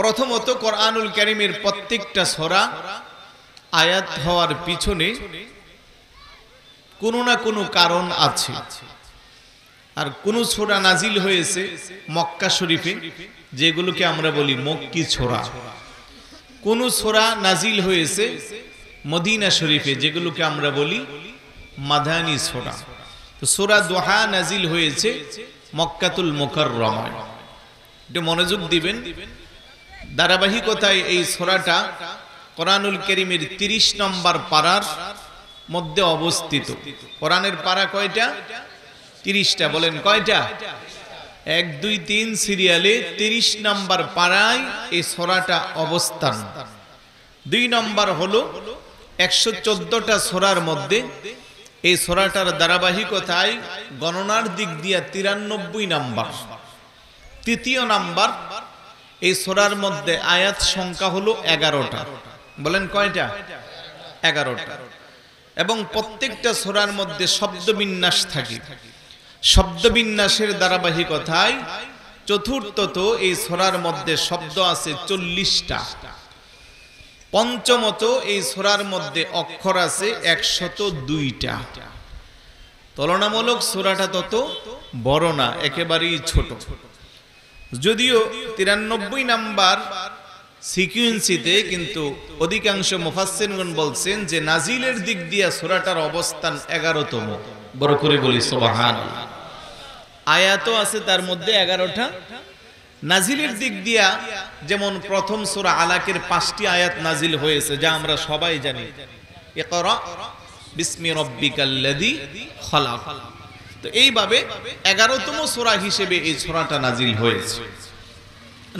প্রথমত কোরআনুল করিমের প্রত্যেকটা সরা আয়াত হওয়ার পিছনে কোনো না কোনো কারণ আছে। আর কোন ছোড়া নাজিল হয়েছে মক্কা শরীফে, যেগুলোকে আমরা বলি মক্কি ছোড়া কোন ছোড়া নাজিল হয়েছে মদিনা শরীফে, যেগুলোকে আমরা বলি মাদানি ছোড়া সোরা দোহা নাজিল হয়েছে মক্কাতুল মোকাররমায়। একটু মনোযোগ দিবেন দিবেন। ধারাবাহিকতায় এই সোরাটা কোরআনুল করিমের তিরিশ নম্বর পাড়ার মধ্যে অবস্থিত। কোরআনের পাড়া কয়টা? তিরিশটা। বলেন কয়টা? এক, দুই, তিন সিরিয়ালে তিরিশ নম্বর পাড়ায় এই সোরাটা অবস্থান। দুই নম্বর হলো একশো চোদ্দটা সোরার মধ্যে এই সোরাটার ধারাবাহিকতায় গণনার দিক দিয়ে তিরানব্বই নাম্বার। তৃতীয় নাম্বার এই সোরার মধ্যে আয়াত সংখ্যা হলো এগারোটা। বলেন কয়টা? এগারোটা। এবং প্রত্যেকটা সোরার মধ্যে শব্দবিন্যাস থাকে। শব্দবিন্যাসের ধারাবাহিকতায় চতুর্থত এই সোরার মধ্যে শব্দ আছে চল্লিশটা। পঞ্চমত এই সোরার মধ্যে অক্ষর আছে একশত দুইটা তুলনামূলক সোরাটা তত বড় না, একেবারেই ছোট। যদিও তিরানব্বই নাম্বার সিকুয়েন্সিতে কিন্তু অধিকাংশ মুফাসসিরগণ বলছেন যে নাজিলের দিক দিয়ে সোরাটার অবস্থান এগারোতম। বড় করে বলি সোবাহান আয়াতও আছে তার মধ্যে এগারোটা। নাজিলের দিক দিয়া যেমন প্রথম সোরা আলাকের পাঁচটি আয়াত নাজিল হয়েছে, যা আমরা সবাই জানি। ইকরা বিসমি রব্বিকাল্লাযী খালাক। তো এইভাবে এগারোতম সোরা হিসেবে এই সোরাটা নাজিল হয়েছে।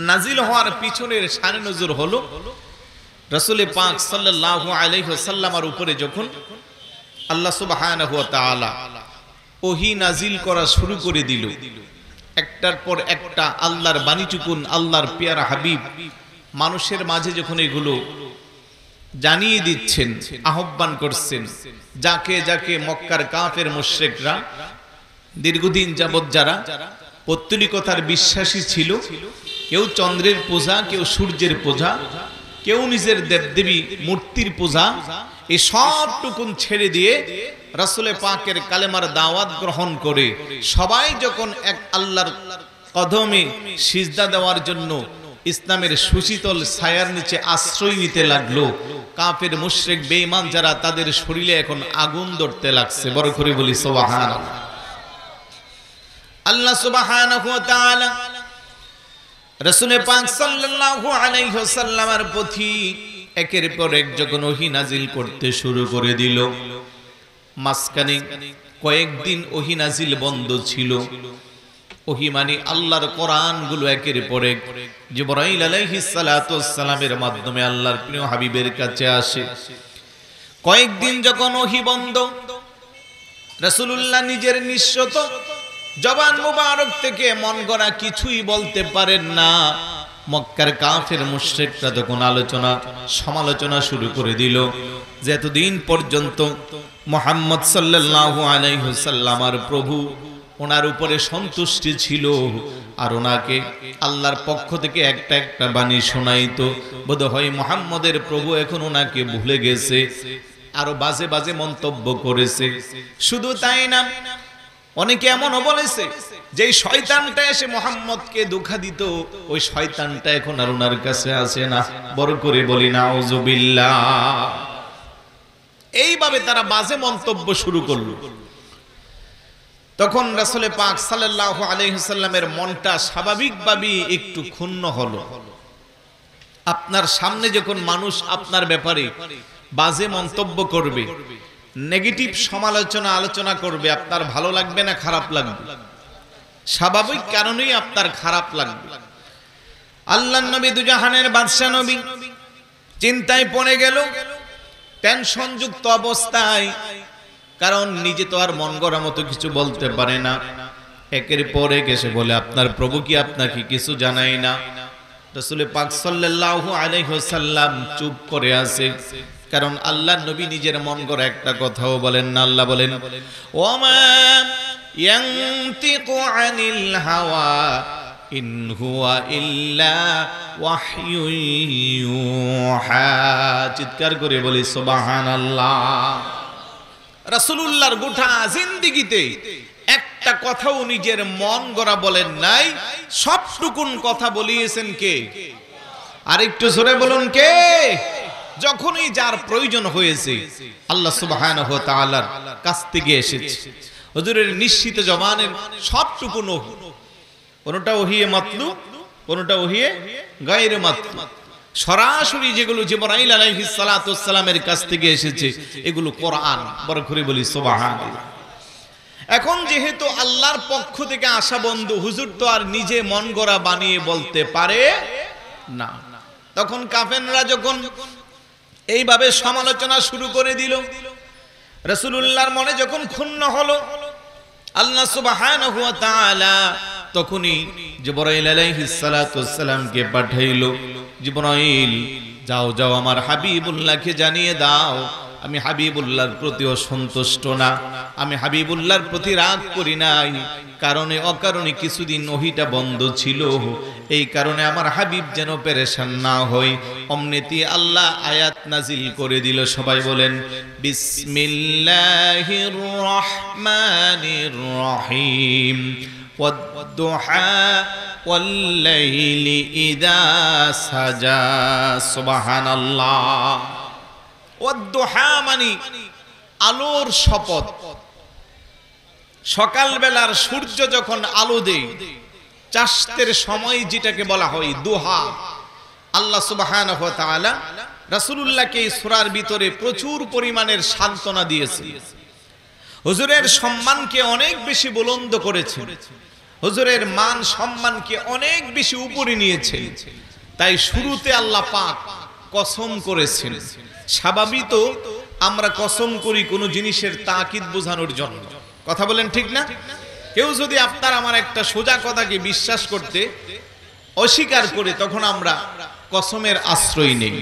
নাজিল হওয়ার পিছনের সানে নজর হলো রসুলে পাক সাল্লাল্লাহু আলাইহি ওয়াসাল্লামের উপরে যখন আল্লাহ তাআলা ওহি নাজিল করা শুরু করে দিল, একটার পর একটা আল্লাহর বাণীটুকুন, আল্লাহর পেয়ারা হাবিব মানুষের মাঝে যখন এগুলো জানিয়ে দিচ্ছেন, আহ্বান করছেন, যাকে যাকে মক্কার কাফের মুশরিকরা দীর্ঘদিন যাবৎ যারা পত্তলিকতার বিশ্বাসী ছিল, কেউ চন্দ্রের পূজা, কেউ সূর্যের পূজা, কেউ নিজের দেবদেবী মূর্তির পূজা এই সবটুকুন ছেড়ে দিয়ে রাসুলে পাকের কালেমার দাওয়াত গ্রহণ করে সবাই যখন এক আল্লাহর কদমে সিজদা দেওয়ার জন্য ইসলামের সুশীতল ছায়ার নিচে আশ্রয় নিতে লাগল কাপের মুশরিক, বেঈমান যারা তাদের শরীরে এখন আগুন ধরতে লাগছে। বড় করে বলি সুবহান আল্লাহ তাআলা রাসূল পাক সাল্লাল্লাহু আলাইহি ওয়াসাল্লামের প্রতি একের পর এক যখন ওহী নাজিল করতে শুরু করে দিল মাসকানে কয়েকদিন ওহী নাজিল বন্ধ ছিল। ওহি মানে আল্লাহর কোরআনগুলো একের পর এক জিবরাইল আলাইহিস সালাতু সালামের মাধ্যমে আল্লাহর প্রিয় হাবিবের কাছে আসে। কয়েকদিন যখন ওহি বন্ধ, রাসূলুল্লাহ নিজের নিঃস্বত জবান মুবারক থেকে মন গড়া কিছুই বলতে পারেন না। মক্কার কাফের মুশরিকরা তখন আলোচনা, সমালোচনা শুরু করে দিল। যে এতদিন পর্যন্ত মোহাম্মদ সাল্লাল্লাহু আলাইহি সাল্লামার প্রভু ওনার উপরে সন্তুষ্টি ছিল আর ওনাকে আল্লাহর পক্ষ থেকে একটা একটা বাণী শোনাইতো বোধ হয় মোহাম্মদের প্রভু এখন ওনাকে ভুলে গেছে, আরও বাজে বাজে মন্তব্য করেছে। শুধু তাই না অনেকে এমনও বলেছে যে শয়তানটা এসে মোহাম্মদকে দুঃখা দিত। ওই শয়তানটা এখন আর ওনার কাছে আসে না। বড় করে বলি না এইভাবে তারা বাজে মন্তব্য শুরু করল। তখন রাসুলে পাক সাল্লাহ আলহিসাল্লামের মনটা স্বাভাবিকভাবেই একটু ক্ষুণ্ণ হলো। আপনার সামনে যখন মানুষ আপনার ব্যাপারে বাজে মন্তব্য করবে নেগেটিভ সমালোচনা আলোচনা করবে, আপনার ভালো লাগবে না খারাপ লাগবে? স্বাভাবিক কারণেই আপনার খারাপ লাগবে। আল্লাহ নবী দুজাহানের বাদশাহ নবী, চিন্তায় পড়ে গেল টেনশন যুক্ত অবস্থায়, কারণ নিজে তো আর মন গড়া মতো কিছু বলতে পারে না। একের পরে এসে বলে, আপনার প্রভু কি আপনাকে কিছু জানাই না? রসুল পাক সাল্লাল্লাহু আলাইহি ওয়াসাল্লাম চুপ করে আছে। কারণ আল্লাহ নবী নিজের মন গড়া একটা কথাও বলেন না, আল্লাহ বলেন হাওয়া চিৎকার করে বলি, সুবহানাল্লাহ। রাসূলুল্লাহর গোটা জিন্দেগিতে একটা কথাও নিজের মন গড়া বলেন নাই, সবটুকুন কথা বলিয়েছেন কে? আরেকটু জোরে বলুন কে? যখনই যার প্রয়োজন হয়েছে, আল্লাহ তাআলার কাছ থেকে এসেছে। হুজুরের নিশ্চিত জবানের সবটুকু কোনটা ওহিয়ে মাতলু, কোনটা ওহিয়ে গায়রে মাতলু। সরাসরি যেগুলো জিবরাইল আলাইহিস কাছ থেকে এসেছে, এগুলো কোরআন। বড় করে বলি সুবহানাল্লাহ। এখন যেহেতু আল্লাহর পক্ষ থেকে আসা বন্ধু, হুজুর তো আর নিজে মন গড়া বানিয়ে বলতে পারে না। তখন কাফেনরা যখন এইভাবে সমালোচনা শুরু করে দিল। রসুল্লাহর মনে যখন ক্ষুণ্ণ হলো, আল্লাহ সুবাহান তখনই জিবরাইল পাঠাইলো, জিবরাইল, যাও যাও, আমার হাবিবুল্লাহকে জানিয়ে দাও আমি হাবিবুল্লাহর প্রতিও সন্তুষ্ট না আমি হাবিবুল্লাহর প্রতি রাগ করি নাই কারণে অকারণে কিছুদিন ওহিটা বন্ধ ছিল এই কারণে আমার হাবিব যেন পেরেশান না হয় অমনেতি আল্লাহ আয়াত নাজিল করে দিল সবাই বলেন বিসমিল্লাহির রহমানির রহিম والضحى والليل إذا سجى سبحان الله আলোর শপথ। সকাল বেলার সূর্য যখন আলো দেয় চাষের সময় যেটাকে বলা হয় দোহা, আল্লাহ সুবাহান রাসুলুল্লাহকে সুরার ভিতরে প্রচুর পরিমাণের সান্ত্বনা দিয়েছে হুজুরের সম্মানকে অনেক বেশি বুলন্দ করেছে হুজুরের মান সম্মানকে অনেক বেশি উপরে নিয়েছে তাই শুরুতে আল্লাহ পাক কসম করেছিলেন স্বাভাবিক আমরা কসম করি কোনো জিনিসের তাকিদ বোঝানোর জন্য। কথা বলেন ঠিক না? কেউ যদি আপনার আমার একটা সোজা কথাকে বিশ্বাস করতে অস্বীকার করে, তখন আমরা কসমের আশ্রয় নেই।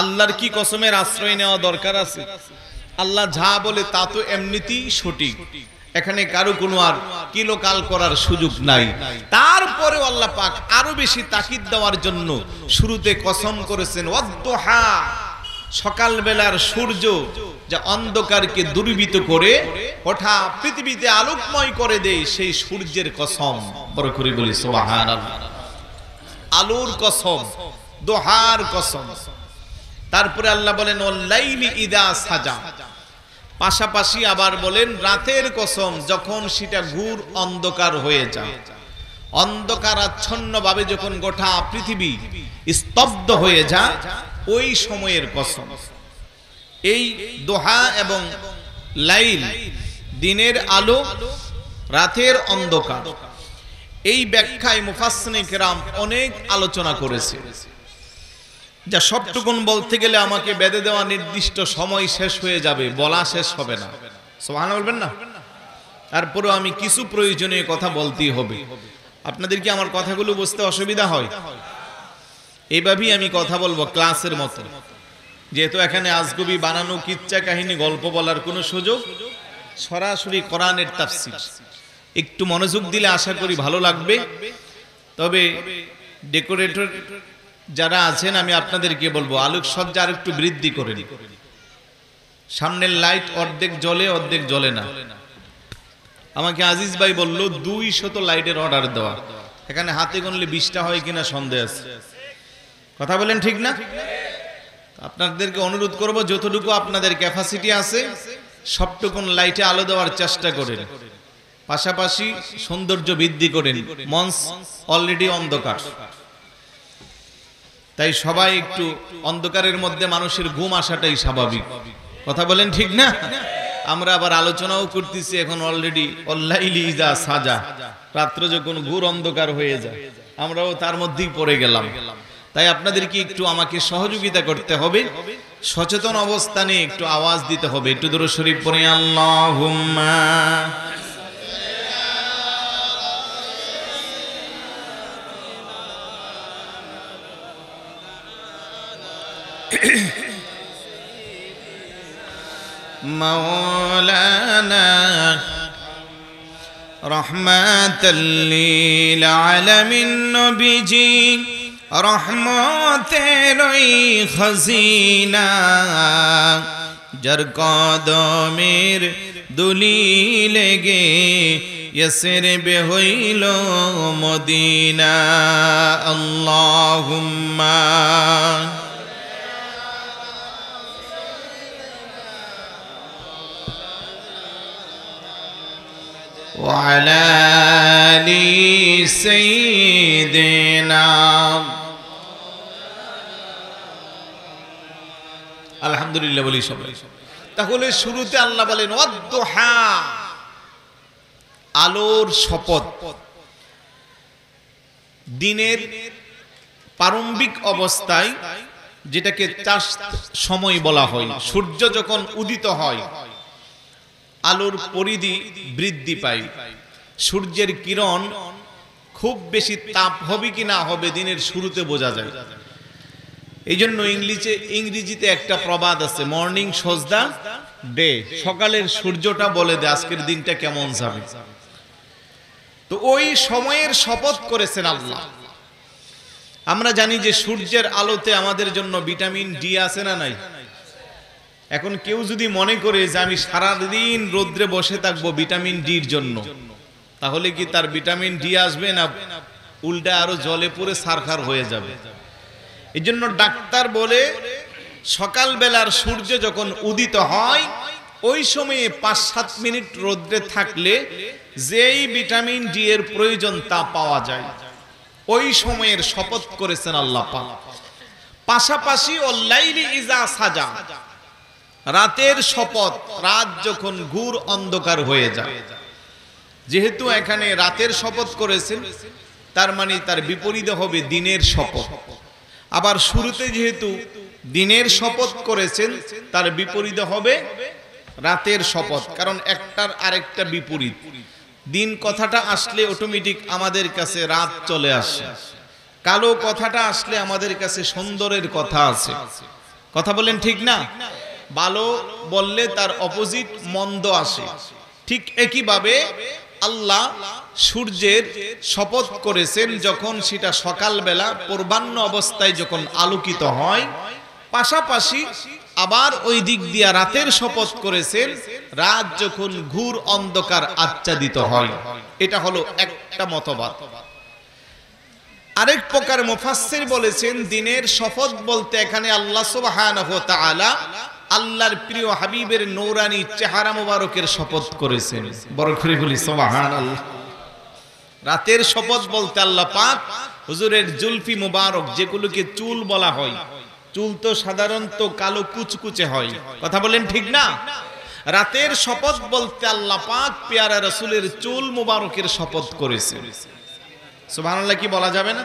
আল্লাহর কি কসমের আশ্রয় নেওয়া দরকার আছে? আল্লাহ যা বলে তা তো এমনিতেই সঠিক। এখানে কারও কোনো আর কিলোকাল করার সুযোগ নাই। তারপরে আল্লাহ পাক আরও বেশি তাকিদ দেওয়ার জন্য শুরুতে কসম করেছেন ওয়াদ্দোহা সকালবেলার সূর্য যা অন্ধকারকে দুর্বৃত করে ওঠা পৃথিবীতে আলোকময় করে দেয় সেই সূর্যের কসম। বড় করে বলি সুবহান আলোর কসম, দোহার কসম। তারপরে আল্লাহ বলেন লাইলি ইদা সাজা। পাশাপাশি আবার বলেন, রাতের কসম, যখন সেটা ঘুর অন্ধকার হয়ে যায়। অন্ধকার আচ্ছন্ন ভাবে যখন গোটা পৃথিবী স্তব্ধ হয়ে যা ওই সময়ের কসম। এই দোহা এবং লাইল দিনের আলো, রাতের অন্ধকার। এই ব্যাখ্যায় মুফাসনে কেরাম অনেক আলোচনা করেছে। যা সবটুকুন বলতে গেলে আমাকে বেঁধে দেওয়া নির্দিষ্ট সময় শেষ হয়ে যাবে, বলা শেষ হবে না। সোহান বলবেন না? তারপরে আমি কিছু প্রয়োজনীয় কথা বলতেই হবে। আপনাদের কি আমার কথাগুলো বুঝতে অসুবিধা হয়? এইভাবেই আমি কথা বলব ক্লাসের মতো। যেহেতু এখানে আজগবি বানানো কিচ্ছা কাহিনী, গল্প বলার কোনো সুযোগ, সরাসরি কোরআনের তাফসির। একটু মনোযোগ দিলে আশা করি ভালো লাগবে। তবে ডেকোরেটর যারা আছেন, আমি আপনাদেরকে বলব, আলোকসজ্জা আর একটু বৃদ্ধি করে সামনের লাইট অর্ধেক জ্বলে অর্ধেক জ্বলে না। আমাকে আজিজ ভাই বলল দুই শত লাইটের অর্ডার দেওয়া। এখানে হাতে গনলে বিশটা হয় কিনা সন্দেহ আছে। কথা বলেন ঠিক না? আপনাদেরকে অনুরোধ করব, যতটুকু আপনাদের ক্যাপাসিটি আছে, সবটুকুন লাইটে আলো দেওয়ার চেষ্টা করেন। পাশাপাশি সৌন্দর্য বৃদ্ধি করেন। মঞ্চ অলরেডি অন্ধকার। তাই সবাই একটু অন্ধকারের মধ্যে মানুষের ঘুম আসাটাই স্বাভাবিক। কথা বলেন ঠিক না? আমরা আবার আলোচনাও করতেছি, এখন অলরেডি অল্লাইলি ইজা সাজা। রাত্র যখন ঘুর অন্ধকার হয়ে যায়, আমরাও তার মধ্যেই পড়ে গেলাম। তাই আপনাদেরকে একটু আমাকে সহযোগিতা করতে হবে সচেতন অবস্থানে একটু আওয়াজ দিতে হবে একটু দূর শরীফ পরে আল্লাহ مولانا রহমাতাল্লিল আলামিন নবীজি রহমতের ওই খজিনা যার কদমের দুলি লেগে ইয়সের বে হইল মদিনা আল্লাহুম্মা وعلى آل سيدنا আলহামদুলিল্লাহ বলি সবাই তাহলে শুরুতে আল্লাহ বলেন আলোর শপথ। দিনের প্রারম্ভিক অবস্থায় যেটাকে চাষ সময় বলা হয়, সূর্য যখন উদিত হয়, আলোর পরিধি বৃদ্ধি পায়। সূর্যের কিরণ খুব বেশি তাপ হবে কি না হবে দিনের শুরুতে বোঝা যায়। এই জন্য ইংলিশে, ইংরেজিতে একটা প্রবাদ আছে, মর্নিং সজদা ডে সকালের সূর্যটা বলে দেয় আজকের দিনটা কেমন যাবে। তো ওই সময়ের শপথ করেছেন আল্লাহ। আমরা জানি যে সূর্যের আলোতে আমাদের জন্য ভিটামিন ডি আছে না নাই? এখন কেউ যদি মনে করে যে আমি সারাদিন রোদ্রে বসে থাকব ভিটামিন ডির জন্য, তাহলে কি তার ভিটামিন ডি আসবে না উল্টা আরও জলে পড়ে সারখার হয়ে যাবে? এই জন্য ডাক্তার বলে, সকালবেলার সূর্য যখন উদিত হয়, ওই সময়ে পাঁচ সাত মিনিট রোদ্রে থাকলে যেই ভিটামিন ডি এর প্রয়োজন তা পাওয়া যায়। ওই সময়ের শপথ করেছেন আল্লাহ পাক। পাশাপাশি ও লাইলি ইজা সাজা। রাতের শপথ, রাত যখন ঘুর অন্ধকার হয়ে যায়। যেহেতু এখানে রাতের শপথ করেছেন, তার মানে তার বিপরীতে হবে দিনের শপথ। আবার শুরুতে যেহেতু দিনের শপথ করেছেন, তার বিপরীতে হবে রাতের শপথ, কারণ একটার আরেকটা বিপরীত। দিন কথাটা আসলে অটোমেটিক আমাদের কাছে রাত চলে আসে। কালো কথাটা আসলে আমাদের কাছে সুন্দরের কথা আছে। কথা বলেন ঠিক না? ভালো বললে তার অপোজিট মন্দ আসে। ঠিক একইভাবে আল্লাহ সূর্যের শপথ করেছেন যখন সেটা সকালবেলা পূর্বাহ্ন অবস্থায় যখন আলোকিত হয়, পাশাপাশি আবার ওই দিক দিয়া রাতের শপথ করেছেন, রাত যখন ঘুর অন্ধকার আচ্ছাদিত হয়। এটা হলো একটা মতবাদ। আরেক প্রকার মুফাসসির বলেছেন, দিনের শপথ বলতে এখানে আল্লাহ সুবহানাহু ওয়া তাআলা আল্লাহর প্রিয় হাবিবের নৌরানি চেহারা মোবারকের শপথ করেছেন। বড় করে বলি রাতের শপথ বলতে আল্লাহ পাক হুজুরের জুলফি মোবারক, যেগুলোকে চুল বলা হয়। চুল তো সাধারণত কালো কুচকুচে হয়। কথা বলেন ঠিক না? রাতের শপথ বলতে আল্লাহ পাক পেয়ারা রসুলের চুল মুবারকের শপথ করেছে সুবহানাল্লাহ কি বলা যাবে না?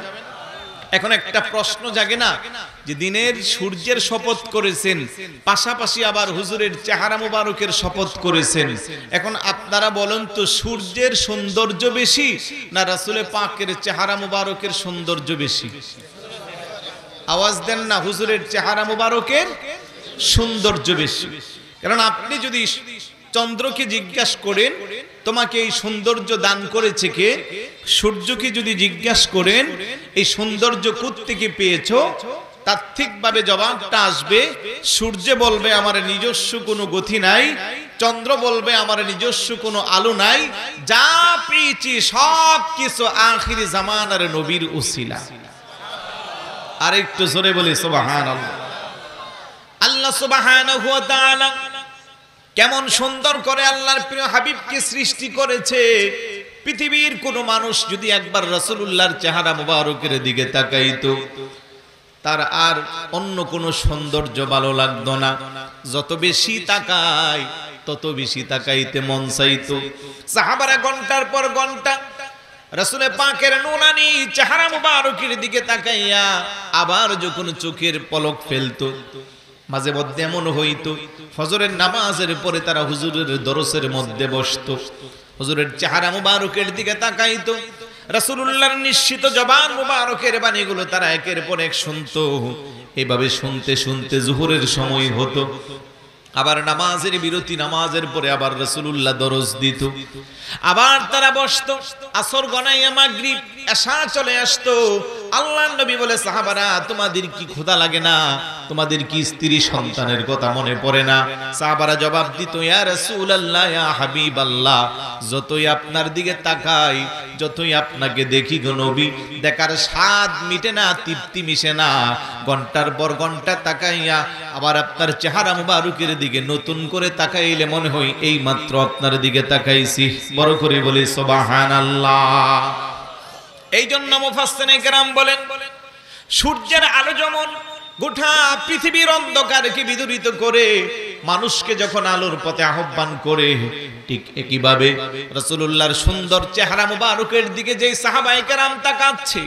এখন একটা প্রশ্ন জাগে না যে দিনের সূর্যের শপথ করেছেন, পাশাপাশি আবার হুজুরের চেহারা মুবারকের শপথ করেছেন। এখন আপনারা বলেন তো সূর্যের সৌন্দর্য বেশি না রাসুলে পাকের চেহারা মুবারকের সৌন্দর্য বেশি? আওয়াজ দেন না, হুজুরের চেহারা মুবারকের সৌন্দর্য বেশি। কারণ আপনি যদি চন্দ্রকে জিজ্ঞাসা করেন, তোমাকে এই সৌন্দর্য দান করেছে কে? সূর্যকে যদি জিজ্ঞাসা করেন, এই সৌন্দর্য থেকে পেয়েছ? তাত্ত্বিকভাবে জবাবটা আসবে, সূর্য বলবে, আমার নিজস্ব কোনো গতি নাই। চন্দ্র বলবে, আমার নিজস্ব কোনো আলো নাই। যা পেয়েছি, সব কিছু আখিরি জামানার নবীর উসিলা। আরেকটু জোরে বলি সুবাহান আল্লাহ সুবাহান কেমন সুন্দর করে আল্লাহর প্রিয় হাবিবকে সৃষ্টি করেছে। পৃথিবীর কোন মানুষ যদি একবার রসুল্লাহর চেহারা মুবারকের দিকে তাকাইত, তার আর অন্য কোন সৌন্দর্য ভালো লাগতো না। যত বেশি তাকায়, তত বেশি তাকাইতে মন চাইত। সাহাবারা ঘণ্টার পর ঘণ্টা রসুলের পাকের নুনানি চেহারা মুবারকের দিকে তাকাইয়া আবার যখন চোখের পলক ফেলতো, মাঝে মধ্যে এমন হইতো, ফজরের নামাজের পরে তারা হুজুরের দরসের মধ্যে বসতো। হুজুরের চেহারা মুবারকের দিকে তাকাইতো। রাসূলুল্লাহর নিশ্চিত জবান মুবারকের বাণীগুলো তারা একের পর এক শুনতো। এভাবে শুনতে শুনতে জুহুরের সময় হতো। আবার নামাজের বিরতি, নামাজের পরে আবার রসুল্লাহ দরজ দিত। আবার তারা বসতো। আসর, গনাইয়া, মাগরিব এসা চলে আসতো। আল্লাহ নবী বলে, সাহাবারা, তোমাদের কি ক্ষুধা লাগে না? তোমাদের কি স্ত্রী সন্তানের কথা মনে পড়ে না? সাহাবারা জবাব দিত, ইয়া যতই আপনার দিকে তাকাই, যতই আপনাকে দেখি গো নবী, দেখার স্বাদ মিটে না, তৃপ্তি মিশে না। ঘণ্টার পর ঘণ্টা তাকাইয়া আবার আপনার চেহারা মুবারকের দিকে নতুন করে তাকাইলে মনে হয় এই মাত্র আপনার দিকে তাকাইছি। বড় করে বলি, সুবহানাল্লাহ। এই জন্য মুফাসসিনে গ্রাম বলেন সূর্যের আলো যেমন গোটা পৃথিবীর অন্ধকারকে বিদুরিত করে মানুষকে যখন আলোর পথে আহ্বান করে, ঠিক একইভাবে রসুল্লাহর সুন্দর চেহারা মুবারকের দিকে যেই সাহাবাই কেরাম তাকাচ্ছে,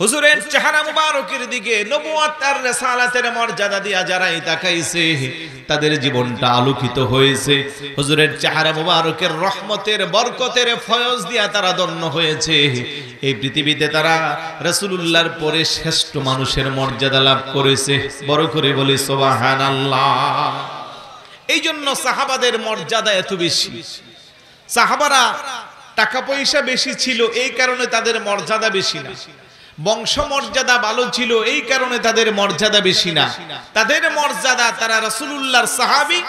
হুজুরের চেহারা মুবারকের দিকে নবুয়াত আর রেসালাতের মর্যাদা দিয়া যারাই তাকাইছে, তাদের জীবনটা আলোকিত হয়েছে। হুজুরের চেহারা মুবারকের রহমতের, বরকতের ফয়জ দিয়া তারা ধন্য হয়েছে। এই পৃথিবীতে তারা রসুলুল্লাহর পরে শ্রেষ্ঠ মানুষের মর্যাদা লাভ করেছে। বড় করে বলি সোবাহান এই জন্য সাহাবাদের মর্যাদা এত বেশি। সাহাবারা টাকা পয়সা বেশি ছিল, এই কারণে তাদের মর্যাদা বেশি না। বংশ মর্যাদা ভালো ছিল, এই কারণে তাদের মর্যাদা বেশি না। তাদের মর্যাদা তারা রাসূলুল্লাহর সাহাবী,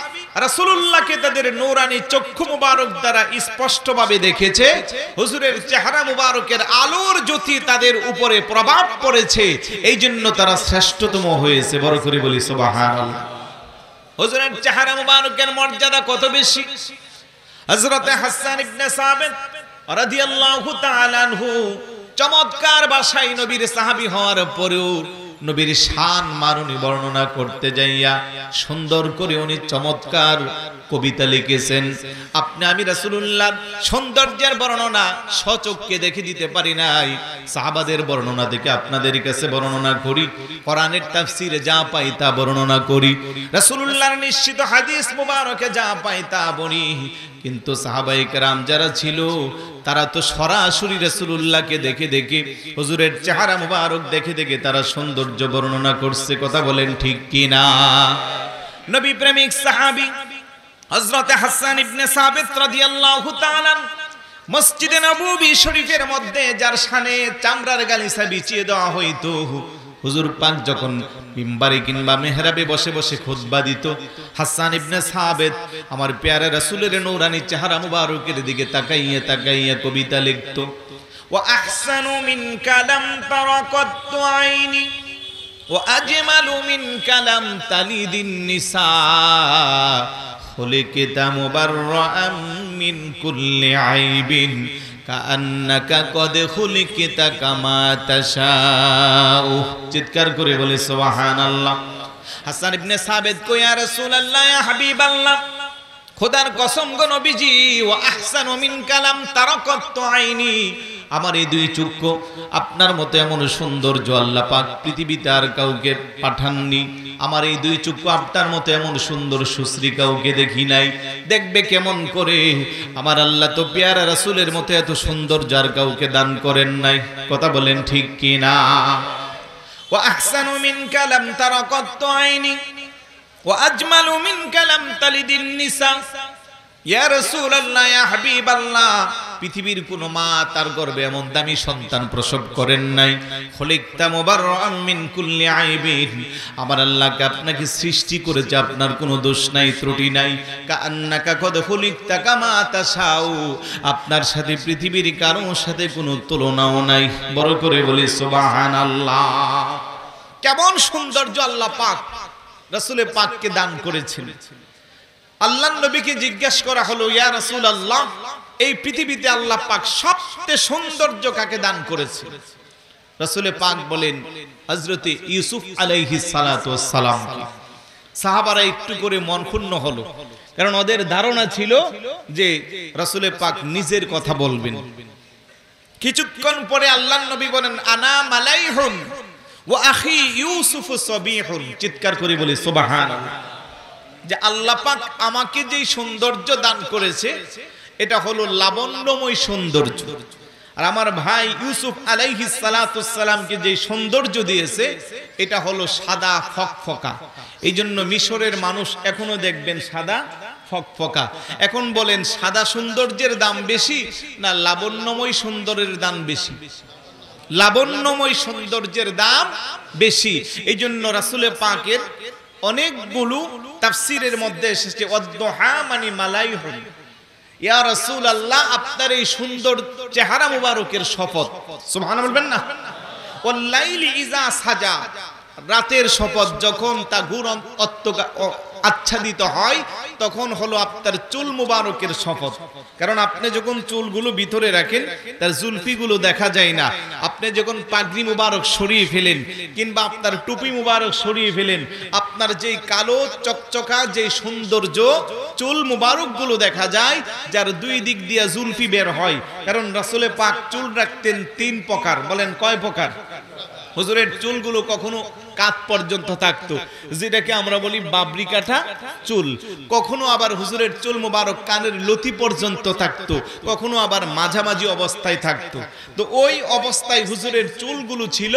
রাসূলুল্লাহকে তাদের নূরানি চক্ষু মুবারক দ্বারা স্পষ্টভাবে দেখেছে। হুজুরের চেহারা মুবারকের আলোর জ্যোতি তাদের উপরে প্রভাব পড়েছে। এই জন্য তারা শ্রেষ্ঠতম হয়েছে। বড় করে বলি, সুবহানাল্লাহ। হুজুরের চেহারা মুবারকের মর্যাদা কত বেশি? হযরতে হাসান ইবনে সাবিত রাদিয়াল্লাহু তাআলা আনহু চমৎকার ভাষায় নবীর সাহাবী হওয়ার পরেও নবীর শান মারুনি বর্ণনা করতে যাইয়া সুন্দর করে উনি চমৎকার কবিতা লিখেছেন। আপনি আমি রাসূলুল্লাহ, সৌন্দর্যের বর্ণনা সচক্ষে দেখে দিতে পারি নাই। সাহাবাদের বর্ণনা দেখে আপনাদের কাছে বর্ণনা করি, কোরআনের তাফসিরে যা পাই তা বর্ণনা করি। রাসূলুল্লাহর নিশ্চিত হাদিস মুবারকে যা পাই তা বলি। কিন্তু সাহাবাই কেরাম যারা ছিল তারা তো সরাসরি রসুল্লাহকে দেখে দেখে, হজুরের চেহারা মুবারক দেখে দেখে তারা সৌন্দর্য বর্ণনা করছে, কথা বলেন ঠিক কি না নবী প্রেমিক সাহাবী হযরত হাসান ইবনে সাবিত রাদিয়াল্লাহু তাআলা মসজিদে নববী শরীফের মধ্যে, যার শানে চামড়ার গালিসা বিছিয়ে দেওয়া হইতো। হুজুর পাক যখন মিম্বারে কিংবা মেহরাবে বসে বসে খুতবা দিত, হাসান ইবনে সাবেদ আমার পেয়ারে রাসূলের নূরানি চেহারা মুবারকের দিকে তাকাইয়া তাকাইয়া কবিতা লিখত আহসানু মিন কালাম তারাকাতু আইনি, ওয়া আজমালু মিন কালাম তালিদিন নিসা, খুলিকিতা মুবাররাআম মিন কুল্লি আইবিন কান্নাকা কদ খুলিকিতা কামা তাশাউ। চিৎকার করে বলে, সুবহানাল্লাহ। হাসান ইবনে সাবেদ কো ইয়া রাসূলুল্লাহ, ইয়া হাবিবাল্লাহ, খোদার কসম গো নবীজি, ওয়া আহসানু মিন কালাম তারাকাত আইনি। আমার এই দুই চক্ষু আপনার মতো এমন সৌন্দর্য আল্লাহ পাক পৃথিবীতে আর কাউকে পাঠাননি। আমার এই দুই চক্ষু আপনার মতো এমন সুন্দর সুশ্রী কাউকে দেখি নাই। দেখবে কেমন করে? আমার আল্লাহ তো পেয়ারা রাসুলের মতো এত সুন্দর যার কাউকে দান করেন নাই। কথা বলেন ঠিক কি না ওয়া আহসানু মিন কালাম তারাকাত আইনি। ওয়া আজমালু মিন কালাম তালিদিন নিসা। পৃথিবীর কোন মা তার গর্ভে এমন দামি সন্তান প্রসব করেন নাই। আমার আল্লাহকে আপনাকে সৃষ্টি করেছে, আপনার কোনো দোষ নাই, ত্রুটি নাই। আপনার সাথে পৃথিবীর কারোর সাথে কোনো তুলনাও নাই। বড় করে বলি, সুবহানাল্লাহ। কেমন সৌন্দর্য আল্লাহ পাক, রাসূলের পাককে দান করেছেন। আল্লাহ নবীকে জিজ্ঞেস করা হলো, ইয়া রাসূল আল্লাহ এই পৃথিবীতে আল্লাহ পাক সবচেয়ে সৌন্দর্য কাকে দান করেছে? রাসূলে পাক বলেন, হযরতে ইউসুফ আলাইহি সালাম সাহাবারা একটু করে মন ক্ষুণ্ণ হলো, কারণ ওদের ধারণা ছিল যে রাসূলে পাক নিজের কথা বলবেন। কিছুক্ষণ পরে আল্লাহ নবী বলেন, আনা মালাইহুন ওয়া আখি ইউসুফ সবিহুন। চিৎকার করে বলি, সুবহানাল্লাহ। যে আল্লাহ পাক আমাকে যেই সৌন্দর্য দান করেছে, এটা হলো লাবণ্যময় সৌন্দর্য। আর আমার ভাই ইউসুফ আলাইহিস সালাতুসাল্লামকে যে সৌন্দর্য দিয়েছে, এটা হলো সাদা ফকফকা। এই জন্য মিশরের মানুষ এখনও দেখবেন সাদা ফকফকা। এখন বলেন, সাদা সৌন্দর্যের দাম বেশি না লাবণ্যময় সুন্দরের দাম বেশি? লাবণ্যময় সৌন্দর্যের দাম বেশি। এই জন্য রাসুলে পাকের অনেকগুলো তাফসিরের মধ্যে এসেছে অদ্দহা মানে মালাই হল ইয়া রসুল আল্লাহ আপনার এই সুন্দর চেহারা মুবারকের শপথ। সুবহানাল্লাহ বলবেন না? ওয়াল্লাইলি ইজা সাজা। রাতের শপথ যখন তা গুর আচ্ছাদিত হয়, তখন হলো আপনার চুল মুবারকের শপথ। কারণ আপনি যখন চুলগুলো ভিতরে রাখেন, তার জুলফিগুলো দেখা যায় না। আপনি যখন পাগড়ি মুবারক সরিয়ে ফেলেন, কিংবা আপনার টুপি মুবারক সরিয়ে ফেলেন, আপনার যেই কালো চকচকা যে সৌন্দর্য, চুল মুবারকগুলো দেখা যায়, যার দুই দিক দিয়ে জুলফি বের হয়। কারণ রাসুলে পাক চুল রাখতেন তিন প্রকার। বলেন কয় প্রকার? হুজুরের চুলগুলো কখনো কাত পর্যন্ত থাকতো। যেটাকে আমরা বলি বাবরি কাঠা চুল। কখনো আবার হুজুরের চুল মোবারক কানের লতি পর্যন্ত থাকতো। কখনো আবার মাঝামাঝি অবস্থায় থাকতো। তো ওই অবস্থায় হুজুরের চুলগুলো ছিল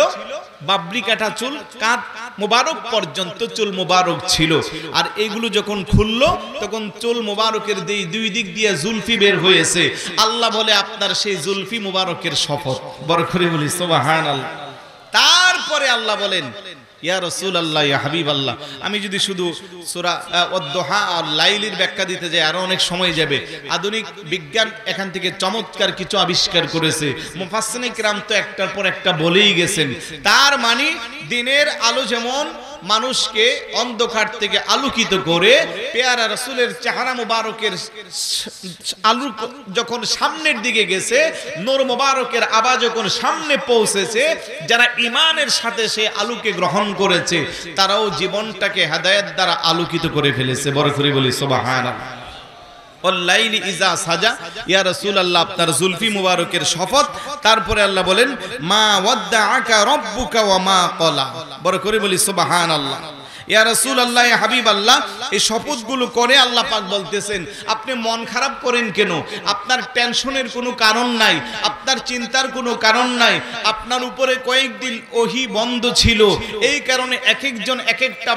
বাবরি কাঠা চুল, কাত মোবারক পর্যন্ত চুল মোবারক ছিল। আর এগুলো যখন খুললো, তখন চুল মোবারকের দিয়ে দুই দিক দিয়ে জুলফি বের হয়েছে। আল্লাহ বলে, আপনার সেই জুলফি মোবারকের শপথ। বড় করে বলি সোবাহান তারপরে আল্লাহ বলেন ইয়া রসুল আল্লাহ ইয়া হাবিব আল্লাহ আমি যদি শুধু সুরা অদ্দোহা আর লাইলির ব্যাখ্যা দিতে যাই, আরও অনেক সময় যাবে। আধুনিক বিজ্ঞান এখান থেকে চমৎকার কিছু আবিষ্কার করেছে। মুফাসনিক রাম তো একটার পর একটা বলেই গেছেন। তার মানে দিনের আলো যেমন মানুষকে অন্ধকার থেকে আলোকিত করে পেয়ারা রসুলের চেহারা মুবারকের আলু যখন সামনের দিকে গেছে, নোর মুবারকের আবার যখন সামনে পৌঁছেছে, যারা ইমানের সাথে সে আলুকে গ্রহণ করেছে, তারাও জীবনটাকে হেদায়ত দ্বারা আলোকিত করে ফেলেছে। বড় করে বলি, সুবহানাল্লাহ। অল্লাইলি ইজা সাজা। ইয়া আপনার জুলফি মুবারকের শপথ। তারপরে আল্লাহ বলেন, মা ওয়াদ্দাআকা রব্বুকা ওয়া মা কলা। বড় করে বলি, সুবহানাল্লাহ। ইয়া রাসূল আল্লাহ হাবিব আল্লাহ এই শপথগুলো করে আল্লাহ পাক বলতেছেন, আপনি মন খারাপ করেন কেন? আপনার টেনশনের কোনো কারণ নাই, আপনার চিন্তার কোনো কারণ নাই, আপনার উপরে কয়েকদিন বন্ধ ছিল, এই কারণে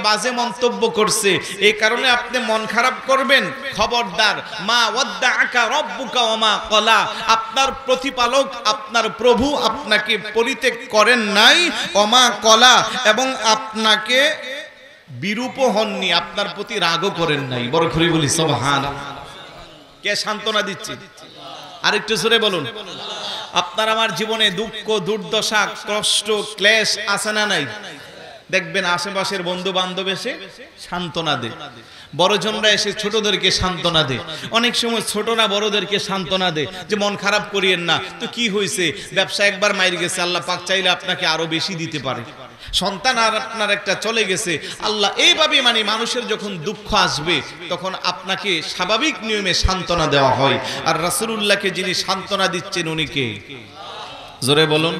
বাজে মন্তব্য করছে, এই কারণে আপনি মন খারাপ করবেন? খবরদার, মা ওয়াদ্দা কলা আপনার প্রতিপালক, আপনার প্রভু আপনাকে পরিত্যাগ করেন নাই অমা কলা এবং আপনাকে বিরূপ হননি, আপনার প্রতি রাগও করেন নাই। বড় করে বলি সোহান কে সান্ত্বনা দিচ্ছে? আরেকটু জোরে বলুন। আপনার আমার জীবনে দুঃখ, দুর্দশা, কষ্ট, ক্লেশ আছে না নাই? দেখবেন আশেপাশের বন্ধু বান্ধব এসে সান্ত্বনা দে বড়জনরা এসে ছোটদেরকে সান্ত্বনা দে অনেক সময় ছোটরা বড়দেরকে সান্ত্বনা দে যে, মন খারাপ করিয়েন না। তো কি হয়েছে ব্যবসা একবার মাইর গেছে, আল্লাহ পাক চাইলে আপনাকে আরও বেশি দিতে পারে। সন্তান আর আপনার একটা চলে গেছে। আল্লাহ এইভাবে মানে মানুষের যখন দুঃখ আসবে তখন আপনাকে স্বাভাবিক নিয়মে সান্ত্বনা দেওয়া হয়। আর রাসুলুল্লাহকে যিনি সান্ত্বনা দিচ্ছেন উনি কে? জোরে বলুন।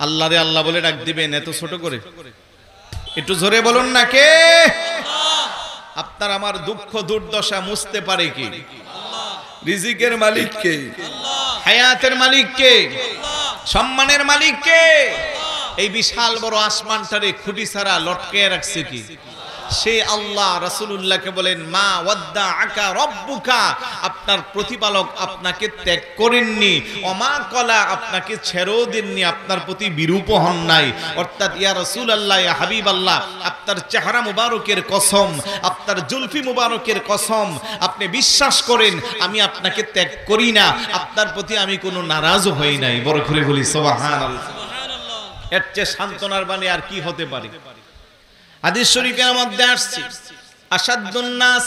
আল্লাহ রে আল্লাহ বলে ডাক দিবেন এত ছোট করে। একটু জোরে বলুন না কে? আপনার আমার দুঃখ দুর্দশা মুছতে পারে কি? রিজিকের মালিক কে? হায়াতের মালিক কে? সম্মানের মালিক কে? এই বিশাল বড় আসমানটারে খুঁটি ছাড়া লটকে রাখছে কি? সে আল্লাহ রাসূলুল্লাহকে বলেন, মা ওয়াদ্দা আকা রব্বুকা। আপনার প্রতিপালক আপনাকে ত্যাগ করেননি। অমা কলা, আপনাকে ছেড়েও দেননি। আপনার প্রতি বিরূপ হন নাই। অর্থাৎ, ইয়া রসুল রাসূলুল্লাহ, ইয়া হাবিবাল্লাহ, আপনার চেহারা মুবারকের কসম, আপনার জুলফি মুবারকের কসম, আপনি বিশ্বাস করেন, আমি আপনাকে ত্যাগ করি না। আপনার প্রতি আমি কোনো নারাজ হই নাই। বড় করে বলি, সুবহানাল্লাহ। এর চেয়ে সান্ত্বনার বাণী আর কি হতে পারে? হাদিস শরীফের মধ্যে আসছে আসাদুন্নাস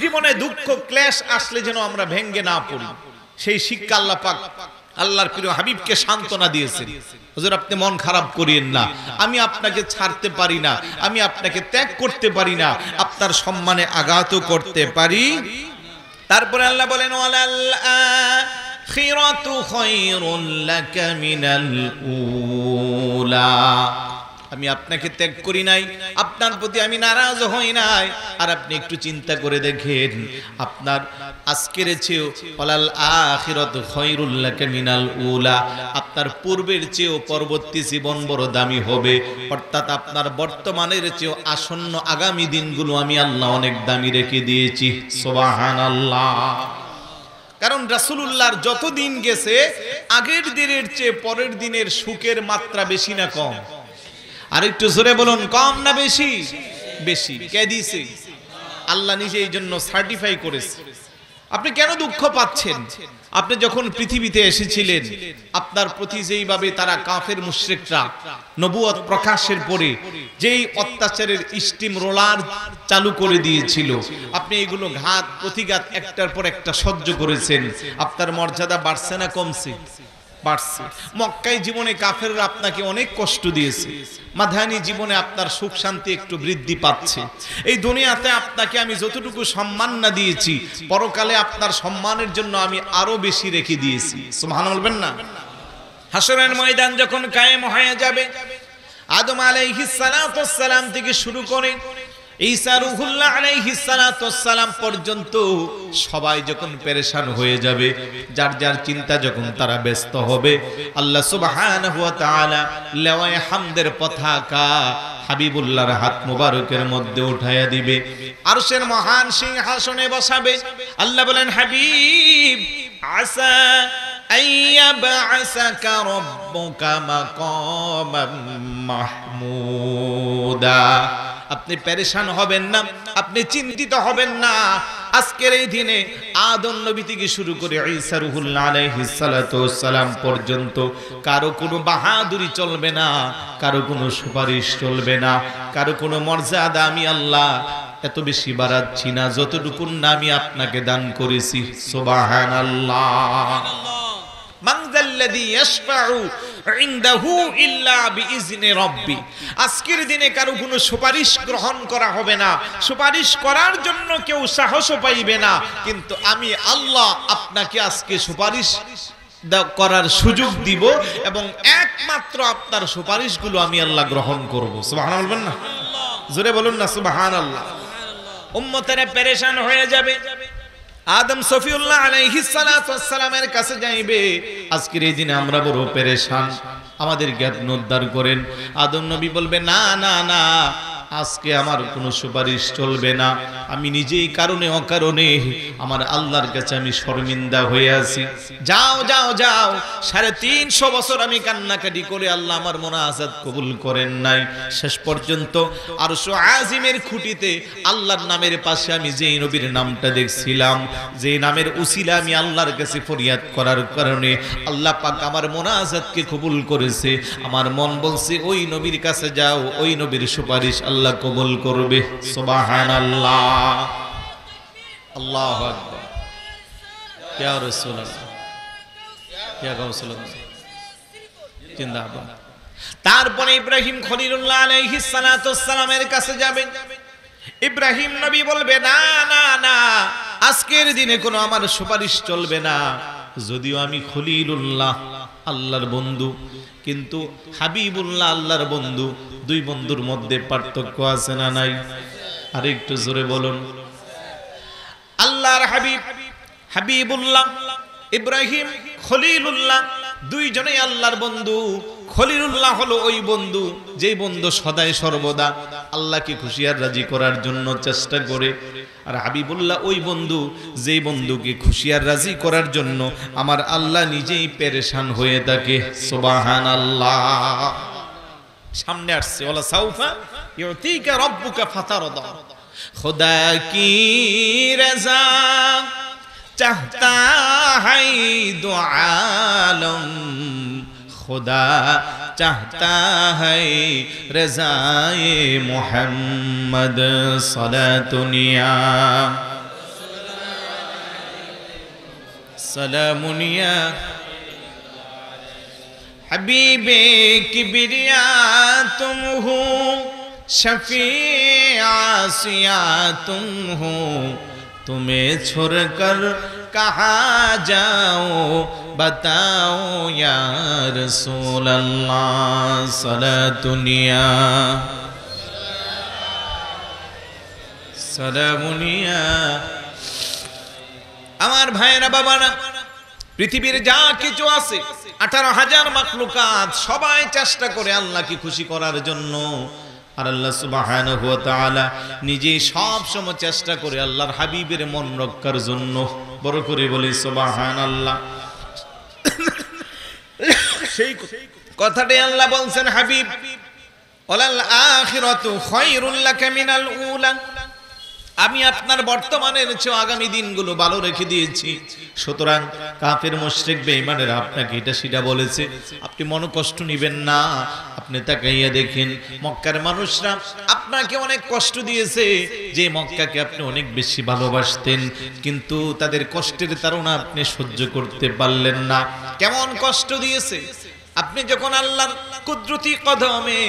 জীবনে দুঃখ, ক্লেশ আসলে যেন আমরা ভেঙ্গে না পড়ি। সেই শিক্ষা আল্লাহ পাক আল্লাহর প্রিয় হাবিবকে সান্ত্বনা দিয়েছেন। হুজুর, আপনি মন খারাপ করিয়েন না। আমি আপনাকে ছাড়তে পারি না। আমি আপনাকে ত্যাগ করতে পারি না। আপনার সম্মানে আঘাতও করতে পারি। তারপরে আল্লাহ বলেন আখিরাতু খায়রুল লাকা মিনাল উলা। আমি আপনাকে ত্যাগ করি নাই। আপনার প্রতি আমি নারাজ হই নাই। আর আপনি একটু চিন্তা করে দেখেন, আপনার আজকের চেয়েও ওয়ালাল আখিরাতু খায়রুল লাকা মিনাল উলা, আপনার পূর্বের চেয়েও পরবর্তী জীবন বড় দামি হবে। অর্থাৎ আপনার বর্তমানের চেয়েও আসন্ন আগামী দিনগুলো আমি আল্লাহ অনেক দামি রেখে দিয়েছি। সোবাহান আল্লাহ কারণ রাসূলুল্লাহর যত দিন গেছে, আগের দিনের চেয়ে পরের দিনের সুখের মাত্রা বেশি না কম। আর একটু জোরে বলুন, কম না বেশি? বেশি। কে দিয়েছে? আল্লাহ নিজে এই জন্য সার্টিফাই করেছে। আপনি কেন দুঃখ পাচ্ছেন? আপনি যখন পৃথিবীতে এসেছিলেন, আপনার প্রতি যেইভাবে তারা কাফের মুশরিকরা নবুয়ত প্রকাশের পরে যেই অত্যাচারের স্টিম রোলার চালু করে দিয়েছিল, আপনি এগুলো ঘাত, প্রতিঘাত একটার পর একটা সহ্য করেছেন। আপনার মর্যাদা বাড়ছে না কমছে? বাড়ছে। মক্কাই জীবনে কাফেররা আপনাকে অনেক কষ্ট দিয়েছে। মাধানি জীবনে আপনার সুখ শান্তি একটু বৃদ্ধি পাচ্ছে। এই দুনিয়াতে আপনাকে আমি যতটুকু সম্মান না দিয়েছি, পরকালে আপনার সম্মানের জন্য আমি আরও বেশি রেখে দিয়েছি। সুবহান বলবেন না? হাসরের ময়দান যখন কায়েম হয়ে যাবে, আদম আলাইহিস সালাম থেকে শুরু করে ঈসা রুহুল্লাহ আলাইহিস সালাম পর্যন্ত সবাই যখন পেরেশান হয়ে যাবে, যার যার চিন্তা যখন তারা ব্যস্ত হবে, আল্লাহ সুবহানাহু ওয়া তাআলা লেওয়ায়ে হামদের হাবিবুল্লাহর হাত মুবারকের মধ্যে উঠায়া দিবে। আরশের মহান সিংহাসনে বসাবে। আল্লাহ বলেন, হাবিব, আসা আইয়াবআসাকা রাব্বুকা মাকামান মাহমুদা। আপনি পেরেশান হবেন না আপনি চিন্তিত হবেন না। আজকের এই দিনে আদম নবী থেকে শুরু করে ঈসা রুহুল্লাহ আলাইহিস সালাতু সালাম পর্যন্ত কারও কোনো বাহাদুরি চলবে না কারও কোনো সুপারিশ চলবে না কারও কোনো মর্যাদা আমি আল্লাহ এত বেশি বাড়াচ্ছি না যতটুকু না আমি আপনাকে দান করেছি। আজকের দিনে কারও কোনো সুপারিশ গ্রহণ করা হবে না। সুপারিশ করার জন্য কেউ সাহসও পাইবে না। কিন্তু আমি আল্লাহ আপনাকে আজকে সুপারিশ করার সুযোগ দিব এবং একমাত্র আপনার সুপারিশগুলো আমি আল্লাহ গ্রহণ করব। সুবাহান বলবেন না? জোরে বলুন না সুবাহান আল্লাহ উম্মতেরা পেরেশান হয়ে যাবে। আদম সফিউল্লাহ আলাইহিস সালামের কাছে যাইবে। আজকের এই দিনে আমরা বড় পেরেশান। আমাদের জ্ঞান উদ্ধার করেন। আদম নবী বলবে, না না না আজকে আমার কোনো সুপারিশ চলবে না। আমি নিজেই কারণে অকারণে আমার আল্লাহর কাছে আমি শর্মিন্দা হয়ে আছি। যাও যাও যাও। সাড়ে তিনশো বছর আমি কান্নাকাটি করে আল্লাহ আমার মোনাজাত কবুল করেন নাই। শেষ পর্যন্ত আর সো আজিমের খুঁটিতে আল্লাহর নামের পাশে আমি যেই নবীর নামটা দেখছিলাম যে নামের উসিলা আমি আল্লাহর কাছে ফরিয়াদ করার কারণে আল্লাহ পাক আমার মোনাজাতকে কবুল করেছে। আমার মন বলছে, ওই নবীর কাছে যাও, ওই নবীর সুপারিশ আল্লাহ কবুল করবে। সুবহানাল্লাহ। আল্লাহু জিন্দাবাদ। তারপরে ইব্রাহিম খলিলুল্লাহ কাছে যাবেন ইব্রাহিম নবী বলবে, না না না, আজকের দিনে কোনো আমার সুপারিশ চলবে না। যদিও আমি খলিলুল্লাহ, আল্লাহর বন্ধু, কিন্তু হাবিবুল্লাহ, আল্লাহর বন্ধু, দুই বন্ধুর মধ্যে পার্থক্য আছে না নাই? আর একটু জোরে বলুন। আল্লাহর হাবিব, হাবিবুল্লাহ, ইব্রাহিম, খলিলুল্লাহ, দুইজনেই আল্লাহর বন্ধু। খলিলুল্লাহ হলো ওই বন্ধু, যেই বন্ধু সদাই সর্বদা আল্লাহকে খুশিয়ার রাজি করার জন্য চেষ্টা করে। আর হাবিবুল্লাহ, ওই বন্ধু, যেই বন্ধুকে খুশি আর রাজি করার জন্য আমার আল্লাহ নিজেই পেরেশান হয়ে থাকে। সোবাহান আল্লাহ সামনে আসছে ওলা সাউফা ইউতিকা রব্বুকা ফাতারদা। খুদা কি রাজা চাহতা है چاہتا ہے رضائے محمد صلاة دنیا سلام یا حبیب کبریا تم ہو شفیع آسیا تم ہو۔ তুমি چھڑ কর কাহা যাও بتاؤ یا رسول اللہ سر دنیا আমার ভাইয়েরা, বাবারা, পৃথিবীর যা কিছু আছে, আঠারো হাজার মাকলুকাত সবাই চেষ্টা করে আল্লাহকে খুশি করার জন্য আর আল্লাহ সুবাহ নিজেই সব সময় চেষ্টা করে আল্লাহর হাবিবের মন রক্ষার জন্য। বড় করে বলি, সুবহানাল্লাহ। সেই কথাটাই আল্লাহ বলছেন, হাবিব, ওলাল খায়রুল লাকা মিনাল উলা। আমি আপনার বর্তমানের চেয়ে আগামী দিনগুলো ভালো রেখে দিয়েছি। সুতরাং কাফের, মুশরিক, বেঈমানেরা আপনাকে এটা সেটা বলেছে। আপনি মনে কষ্ট নেবেন না, আপনি তাকাইয়া দেখেন, মক্কার মানুষরা আপনাকে অনেক কষ্ট দিয়েছে, যে মক্কাকে আপনি অনেক বেশি ভালোবাসতেন, কিন্তু তাদের কষ্টের তাড়না আপনি সহ্য করতে পারলেন না। কেমন কষ্ট দিয়েছে? আপনি যখন আল্লাহর কুদরতি কদমে,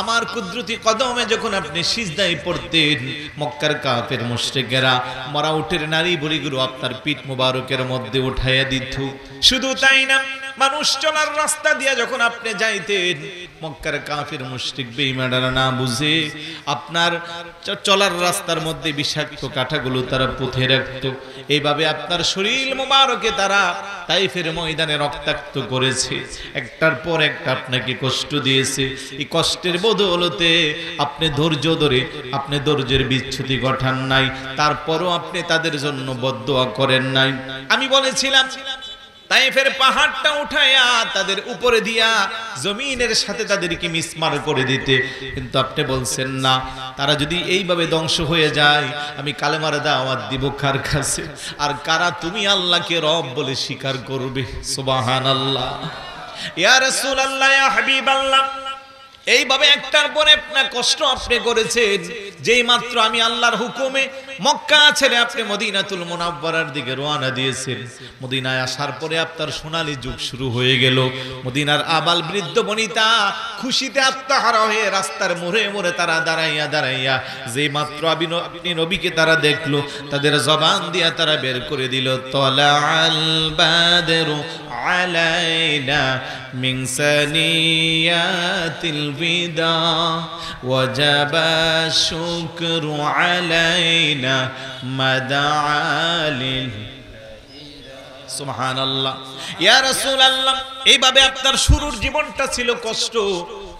আমার কুদরতি কদমে যখন আপনি সিজদায় পড়তেন, মক্কার কাফের মুশরিকেরা মরা উঠের নারী বলিগুলো আপনার পিঠ মুবারকের মধ্যে উঠাইয়া দিত। শুধু তাই না মানুষ চলার রাস্তা দিয়া যখন আপনি যাইতেন, মক্কার কাফের মুশরিক বেঈমানরা না বুঝে আপনার চলার রাস্তার মধ্যে বিষাক্ত কাঁটাগুলো তারা পুঁথে রাখতো। এইভাবে আপনার শরীর মোবারকে তারা তাইফের ময়দানে রক্তাক্ত করেছে। একটার পর একটা আপনাকে কষ্ট দিয়েছে। এই কষ্টের বদৌলতে আপনি ধৈর্য ধরে, আপনি ধৈর্যের বিচ্ছুতি ঘটান নাই, তারপরও আপনি তাদের জন্য বদদোয়া করেন নাই। আমি বলেছিলাম তাইফের পাহাড়টা উঠায়া তাদের উপরে দিয়া জমিনের সাথে তাদেরকে মিসমার করে দিতে। কিন্তু আপনি বলছেন না, তারা যদি এইভাবে ধ্বংস হয়ে যায়, আমি কালেমার দাওয়াত দিব কার কাছে? আর কারা তুমি আল্লাহকে রব বলে স্বীকার করবে? সুবাহান আল্লাহ ইয়া রাসূলুল্লাহ হাবিব হাবিবাল্লাহ। এইভাবে একটার পরে আপনার কষ্ট আপনি করেছেন। যেই মাত্র আমি আল্লাহর হুকুমে মক্কা ছেড়ে আপনি মদিনাতুল মোনাব্বরার দিকে রোয়ানা দিয়েছেন। মদিনায় আসার পরে আপনার সোনালী যুগ শুরু হয়ে গেল। মদিনার আবাল বৃদ্ধ বনিতা খুশিতে আত্মাহারা হয়ে রাস্তার মোড়ে মোড়ে তারা দাঁড়াইয়া দাঁড়াইয়া যেই মাত্র আপনি নবীকে তারা দেখল, তাদের জবান দিয়া তারা বের করে দিল তলা আলাইনা من ثنيات الوداع وجب الشكر علينا مدعا لله সুবহান আল্লাহ ইয়া রাসূল আল্লাহ এইভাবে আপনার শুরুর জীবনটা ছিল কষ্ট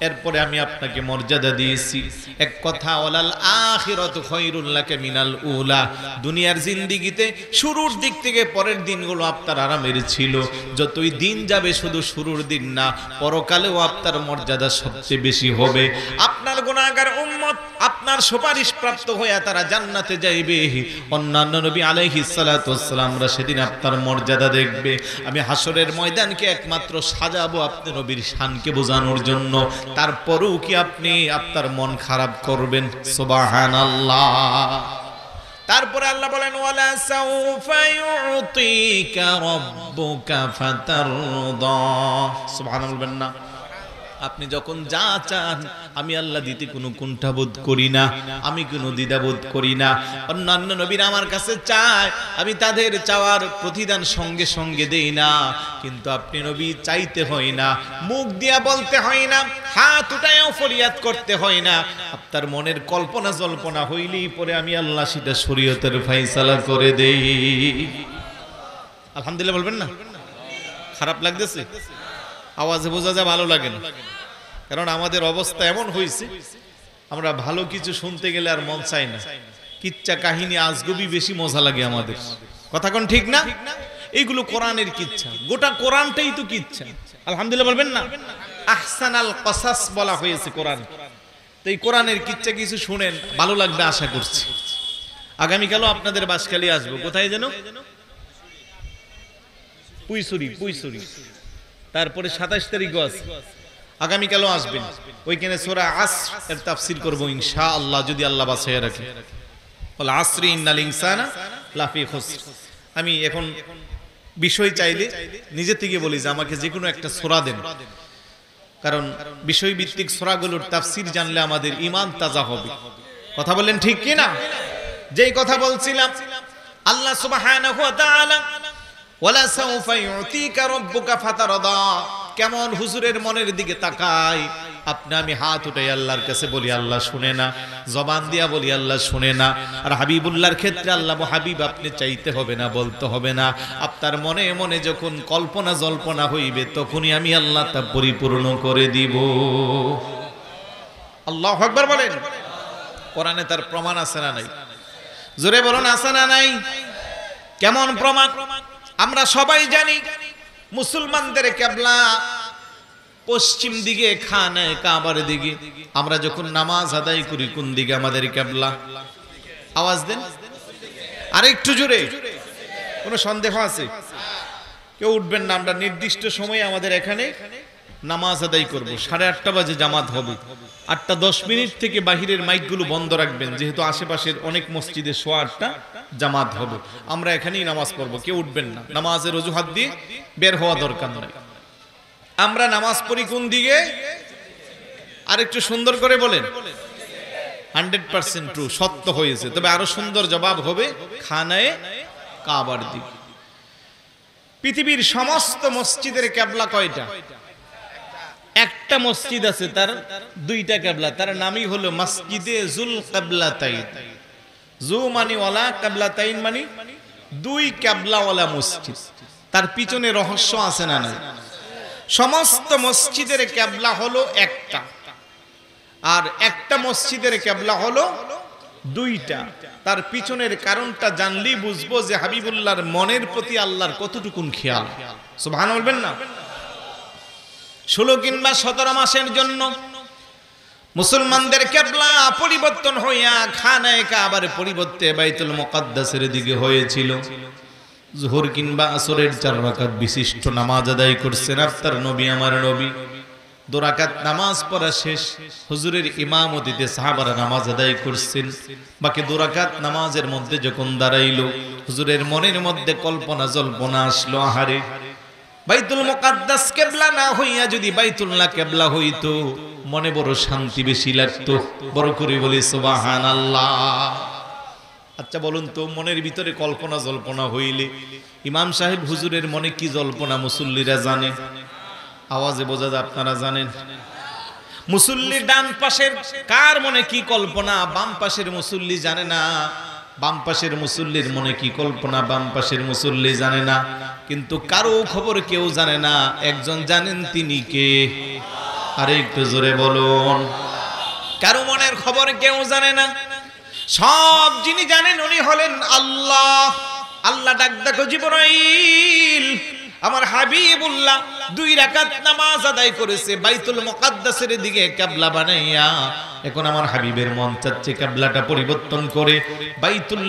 এরপরে আমি আপনাকে মর্যাদা দিয়েছি। এক কথা, ওলাল আখিরত খৈরুল্লাহকে মিনাল উলা। দুনিয়ার জিন্দিগিতে শুরুর দিক থেকে পরের দিনগুলো আপনার আরামের ছিল। যতই দিন যাবে শুধু শুরুর দিন না, পরকালেও আপনার মর্যাদা সবচেয়ে বেশি হবে। আপনার গুনাহগার উম্মত, আপনার সুপারিশ প্রাপ্ত হয়ে তারা জান্নাতে যাইবে। অন্যান্য নবী আলাইহিস সালাতু ওয়াসসালামরা সেদিন আপনার মর্যাদা দেখবে। আমি হাসরের ময়দানকে একমাত্র সাজাবো আপনি নবীর শানকে বোঝানোর জন্য। তারপরেও কি আপনি আপনার মন খারাপ করবেন? সুবহানাল্লাহ। তারপরে আল্লাহ বলেন, ওয়ালা সাউফা ইউতিকা রাব্বুকা ফাতারদা। সুবহানাল্লাহ বলবেন না। আপনি যখন যা চান, আমি আল্লাহ দিতে কোনো কুণ্ঠাবোধ করি না, আমি কোনো দ্বিধাবোধ করি না। অন্যান্য নবীরা আমার কাছে চায়, আমি তাদের চাওয়ার প্রতিদান সঙ্গে সঙ্গে দেই না। কিন্তু আপনি নবী, চাইতে হয় না, মুখ দিয়া বলতে হয় না, হাত উঠায়ও ফরিয়াদ করতে হয় না। আপনার মনের কল্পনা জল্পনা হইলেই পরে আমি আল্লাহ সেটা শরীয়তের ফাইসালা করে দেই। আলহামদুলিল্লাহ বলবেন না? খারাপ লাগতেছে? আওয়াজে বোঝা যায় ভালো লাগে না। কারণ আমাদের অবস্থা এমন হয়েছে, আমরা ভালো কিছু শুনতে গেলে আর মন চাই না। কিচ্ছা কাহিনী, আজগবি বেশি মজা লাগে আমাদের। কথা কোন ঠিক না? এইগুলো কোরআনের কিচ্ছা। গোটা কোরআনটাই তো কিচ্ছা। আলহামদুলিল্লাহ বলবেন না? আহসানাল কসাস বলা হয়েছে কোরআন। তো এই কোরআনের কিচ্ছা কিছু শুনেন, ভালো লাগবে আশা করছি। আগামীকালও আপনাদের বাসখালী আসব। কোথায় যেন? পুইসুরি পুইসুরি। তারপরে সাতাশ তারিখও আছে। আগামীকালও আসবেন। ওইখানে সোরা আস এর তাফসির করব ইনশা আল্লাহ যদি আল্লাহ বাসায় রাখে। বলে, আসরি ইন্নাল ইনসানা লাফি আমি এখন বিষয় চাইলে নিজে থেকে বলি যে, আমাকে যে কোনো একটা সোরা দেন। কারণ বিষয়ভিত্তিক সোরাগুলোর তাফসির জানলে আমাদের ইমান তাজা হবে। কথা বললেন ঠিক কি না যেই কথা বলছিলাম, আল্লাহ তাআলা ওয়ালা সাউফা ইউতিকা রাব্বুকা ফাতারদা। কেমন হুজুরের মনের দিকে তাকাই। আপনি আমি হাত উঠাই আল্লাহর কাছে বলি, আল্লাহ শুনে না। জবান দিয়া বলি, আল্লাহ শুনে না। আর হাবিবুল্লাহর ক্ষেত্রে আল্লাহ হাবিব, আপনি চাইতে হবে না, বলতে হবে না। আপনার মনে মনে যখন কল্পনা জল্পনা হইবে, তখনই আমি আল্লাহ তা পরিপূর্ণ করে দিব। আল্লাহ আকবার বলেন। কোরআনে তার প্রমাণ আছে না নাই? জোরে বলুন, আছে না নাই? কেমন প্রমাণ? প্রমাণ আমরা সবাই জানি মুসলমানদের কেবলা পশ্চিম দিকে, খানে কাবার দিকে। আমরা যখন নামাজ আদায় করি, কোন দিকে আমাদের কেবলা? আওয়াজ দেন। আর একটু জোরে। কোনো সন্দেহ আছে? কেউ উঠবেন না, আমরা নির্দিষ্ট সময়ে আমাদের এখানে নামাজ আদায় করব। সাড়ে আটটা বাজে জামাত হবে। আটটা দশ মিনিট থেকে বাহিরের মাইকগুলো বন্ধ রাখবেন, যেহেতু আশেপাশের অনেক মসজিদে সোয়া আটটা, জামাত হবে। আমরা এখানেই নামাজ পড়ব, কেউ উঠবেন না। নামাজের অজুহাত দিয়ে বের হওয়া দরকার নাই। আমরা নামাজ পড়ি কোন দিকে? আর একটু সুন্দর করে বলেন। হান্ড্রেড পার্সেন্ট ট্রু, সত্য হয়েছে। তবে আরও সুন্দর জবাব হবে খানায় কাবার দিকে। পৃথিবীর সমস্ত মসজিদের ক্যাবলা কয়টা? একটা মসজিদ আছে, তার দুইটা ক্যাবলা তার নামই হলো মসজিদে জুল কাবলা তাইন জু মানি ওয়ালা কাবলা মানি দুই ক্যাবলাওয়ালা মসজিদ। তার পিছনে রহস্য আছে না নাই? সমস্ত মসজিদের ক্যাবলা হলো একটা, আর একটা মসজিদের ক্যাবলা হলো দুইটা। তার পিছনের কারণটা জানলেই বুঝব যে হাবিবুল্লাহর মনের প্রতি আল্লাহর কতটুকুন খেয়াল। সুবহান বলবেন না? ষোলো কিংবা সতেরো মাসের জন্য মুসলমানদের কেবলা পরিবর্তন হইয়া খানায় কাবার পরিবর্তে বাইতুল মোকাদ্দাসের দিকে হয়েছিল। জোহর কিংবা আসরের চার রাকাত বিশিষ্ট নামাজ আদায় করছেন আপনার নবী আমার নবী। দোরাকাত নামাজ পড়া শেষ, হুজুরের ইমামতিতে সাহাবারা নামাজ আদায় করছেন। বাকি দোরাকাত নামাজের মধ্যে যখন দাঁড়াইল, হুজুরের মনের মধ্যে কল্পনা জল্পনা আসলো, আহারে! বাইতুল মুকাদ্দাস কেবলা না হইয়া যদি বাইতুল্লাহ কেবলা হইতো, মনে বড় শান্তি বেশি লাগতো। বড় করে বলি, সুবহানাল্লাহ। আচ্ছা বলুন তো, মনের ভিতরে কল্পনা জল্পনা হইলে, ইমাম সাহেব হুজুরের মনে কি জল্পনা মুসল্লিরা জানে? আওয়াজে বোঝা যায় আপনারা জানেন। মুসল্লির ডান পাশের কার মনে কি কল্পনা? বাম পাশের মুসল্লি জানে না। বাম পাশের মুসল্লির মনে কি কল্পনা? বাম পাশের মুসল্লি জানে না। কিন্তু কারও খবর কেউ জানে না। একজন জানেন তিনি কে? আরে একটু জোরে বলুন। কারও মনের খবর কেউ জানে না। সব যিনি জানেন উনি হলেন আল্লাহ। আল্লাহ ডাক দেখো জিবরাইল। আমার হাবিবুল্লাহ দুই রাকাত নামাজ আদায় করেছে বাইতুল মুকাদ্দাসের দিকে কাবলা বানাইয়া। এখন আমার হাবিবের মন চাচ্ছে কাবলাটা পরিবর্তন করে, বাইতুল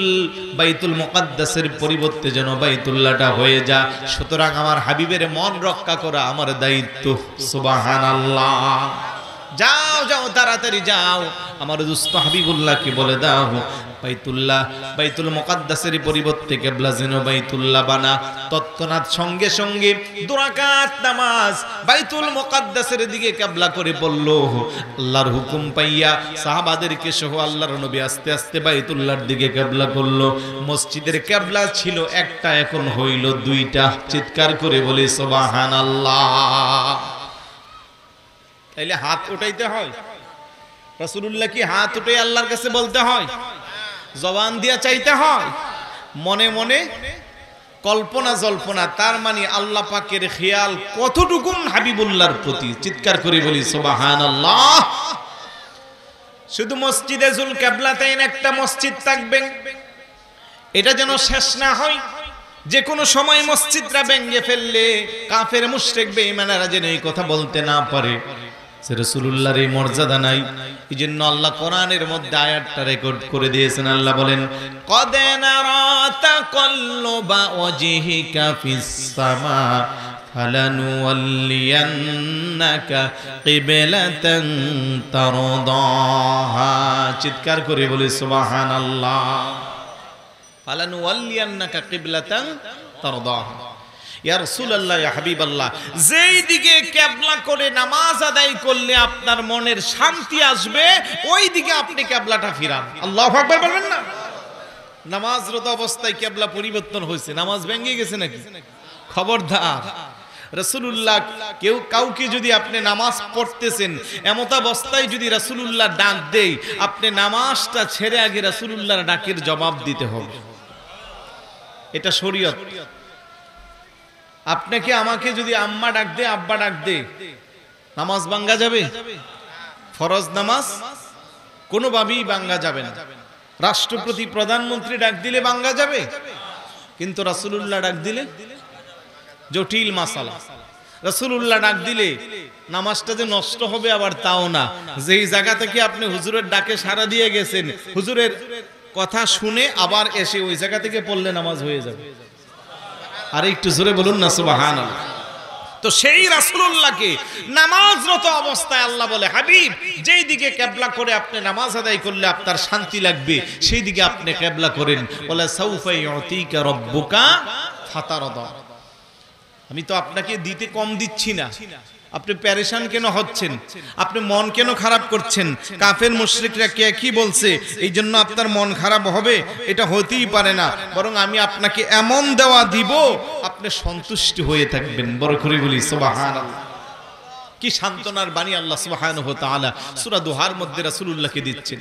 বাইতুল মুকাদ্দাসের পরিবর্তে যেন বাইতুল্লাহটা হয়ে যা সুতরাং আমার হাবিবের মন রক্ষা করা আমার দায়িত্ব। সুবহানাল্লাহ। যাও যাও, তাড়াতাড়ি যাও। আমার দুস্থ হাবিবুল্লাহকে বলে দাও বাইতুল্লাহ। বাইতুল মুকাদ্দাসের পরিবর্তে কেবলা যেন বাইতুল্লাহ বানা। তৎক্ষণাৎ সঙ্গে সঙ্গে দুরাকাত নামাজ বাইতুল মুকাদ্দাসের দিকে কেবলা করে বলল আল্লাহর হুকুম পাইয়া সাহাবাদেরকে সহ আল্লাহর নবী আস্তে আস্তে বাইতুল্লাহর দিকে কেবলা করল। মসজিদের কেবলা ছিল একটা, এখন হইল দুইটা। চিৎকার করে বলে, সুবহানাল্লাহ। তাইলে হাত উঠাইতে হয়। রাসূলুল্লাহ কি হাত উঠে আল্লাহর কাছে বলতে হয়? জবান দিয়া চাইতে হয়। মনে মনে কল্পনা জল্পনা, তার মানে আল্লাহ পাকের খেয়াল কতটুকুন হাবিবুল্লাহর প্রতি? চিৎকার করে বলি, সুবহানাল্লাহ। শুধু মসজিদে জুল কেবলাতাইন একটা মসজিদ থাকবে। এটা যেন শেষ না হয়। যে কোনো সময় মসজিদরা ভেঙে ফেললে কাফের, মুশরিক, বেঈমানেরা যেন এই কথা বলতে না পারে। রসুল্লাহর এই মর্যাদা নাই। এই জন্য আল্লাহ কোরআনের মধ্যে আয়াতটা রেকর্ড করে দিয়েছেন। আল্লাহ বলেন কল্লবা ওয়াজহিকা ফিস সামা, ফালানুওয়াল্লিয়ান্নাকা কিবলাতান তারদাহা। চিৎকার করে বলি, সুবহানাল্লাহ। ফালানুওয়াল্লিয়ান্নাকা কিবলাতান তারদাহা। রাসূলুল্লাহ যেই দিকে ক্যাবলা করে নামাজ আদায় করলে আপনার মনের শান্তি আসবে, ওই দিকে আপনি ক্যাবলাটা ফিরান। আল্লাহু আকবার বলবেন না। নামাজরত অবস্থায় ক্যাবলা পরিবর্তন হয়েছে। নামাজ ভেঙে গেছে নাকি? খবরদার। রসুল্লাহ কেউ কাউকে যদি আপনি নামাজ পড়তেছেন, এমত অবস্থায় যদি রসুল্লাহ ডাক দেই আপনি নামাজটা ছেড়ে আগে রসুল্লাহর ডাকের জবাব দিতে হবে। এটা শরীয়ত। আপনাকে আমাকে যদি আম্মা ডাক দে, আব্বা ডাক দে? নামাজ বাঙ্গা যাবে? ফরজ নামাজ? কোনোভাবেই বাঙ্গা যাবে না। রাষ্ট্রপতি, প্রধানমন্ত্রী ডাক দিলে বাঙ্গা যাবে? কিন্তু রাসুলুল্লাহ ডাক দিলে? জটিল মাসালা। রাসুলুল্লাহ ডাক দিলে, নামাজটা যে নষ্ট হবে আবার তাও না। যেই জায়গা থেকে আপনি হুজুরের ডাকে সারা দিয়ে গেছেন, হুজুরের কথা শুনে আবার এসে ওই জায়গা থেকে পড়লে নামাজ হয়ে যাবে। আর একটু জোরে বলুন না সুবাহান তো সেই রাসুল্লাহকে নামাজরত অবস্থায় আল্লাহ বলে, হাবিব, যেই দিকে ক্যাবলা করে আপনি নামাজ আদায় করলে আপনার শান্তি লাগবে, সেই দিকে আপনি ক্যাবলা করেন। বলে সৌফাই অতিকা রব্বুকা ফাতারদ। আমি তো আপনাকে দিতে কম দিচ্ছি না। আপনি প্যারেশান কেন হচ্ছেন? আপনি মন কেন খারাপ করছেন? কাফের মুশরিকরা কে কি বলছে? এই জন্য আপনার মন খারাপ হবে? এটা হতেই পারে না। বরং আমি আপনাকে এমন দেওয়া দিব, আপনি সন্তুষ্ট হয়ে থাকবেন। বড় করে বলি, সুবহানাল্লাহ। কি সান্ত্বনার বাণী আল্লাহ তাআলা সূরা দুহার মধ্যে রাসূলুল্লাহকে দিচ্ছেন।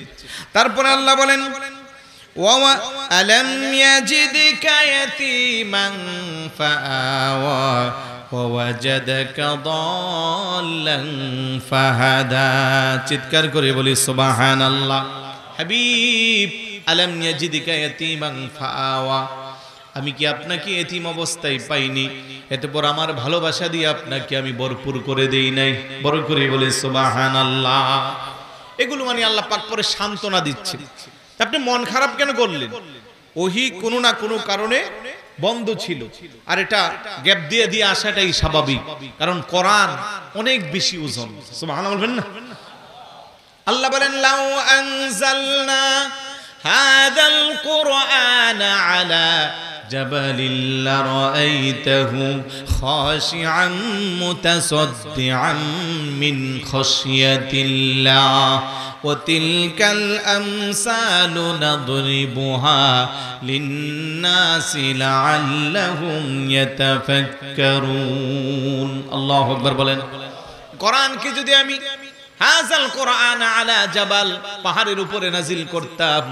তারপরে আল্লাহ বলেন, ওয়া ফাআওয়া ووجدك ضالا فهدى চিৎকার করে বলি সুবহানাল্লাহ হাবিব আলাম ইয়াজিদকা ইয়াতীমান ফাআওয়া আমি কি আপনাকে এতিম অবস্থায় পাইনি এতপর আমার ভালোবাসা দিয়ে আপনাকে আমি ভরপুর করে দেই নাই বড় করে বলে সুবাহান আল্লাহ এগুলো মানে আল্লাহ পাক পরে সান্ত্বনা দিচ্ছে তা আপনি মন খারাপ কেন করলেন ওহি কোনো না কোনো কারণে বন্ধ ছিল আর এটা গ্যাপ দিয়ে দিয়ে আসাটাই স্বাভাবিক কারণ কোরআন অনেক বেশি ওজন সুবহান বলবেন না আল্লাহ বলেন লাউ আনজালনা হাদাল কুরআন আলা جبل لرأيته خاشعا متصدعا من خشية الله وتلك الأمثال نضربها للناس لعلهم يتفكرون الله أكبر بلن قرآن কি যদি আমি হাজাল কোরআন আলা জাবাল পাহাড়ের উপরে নাজিল করতাম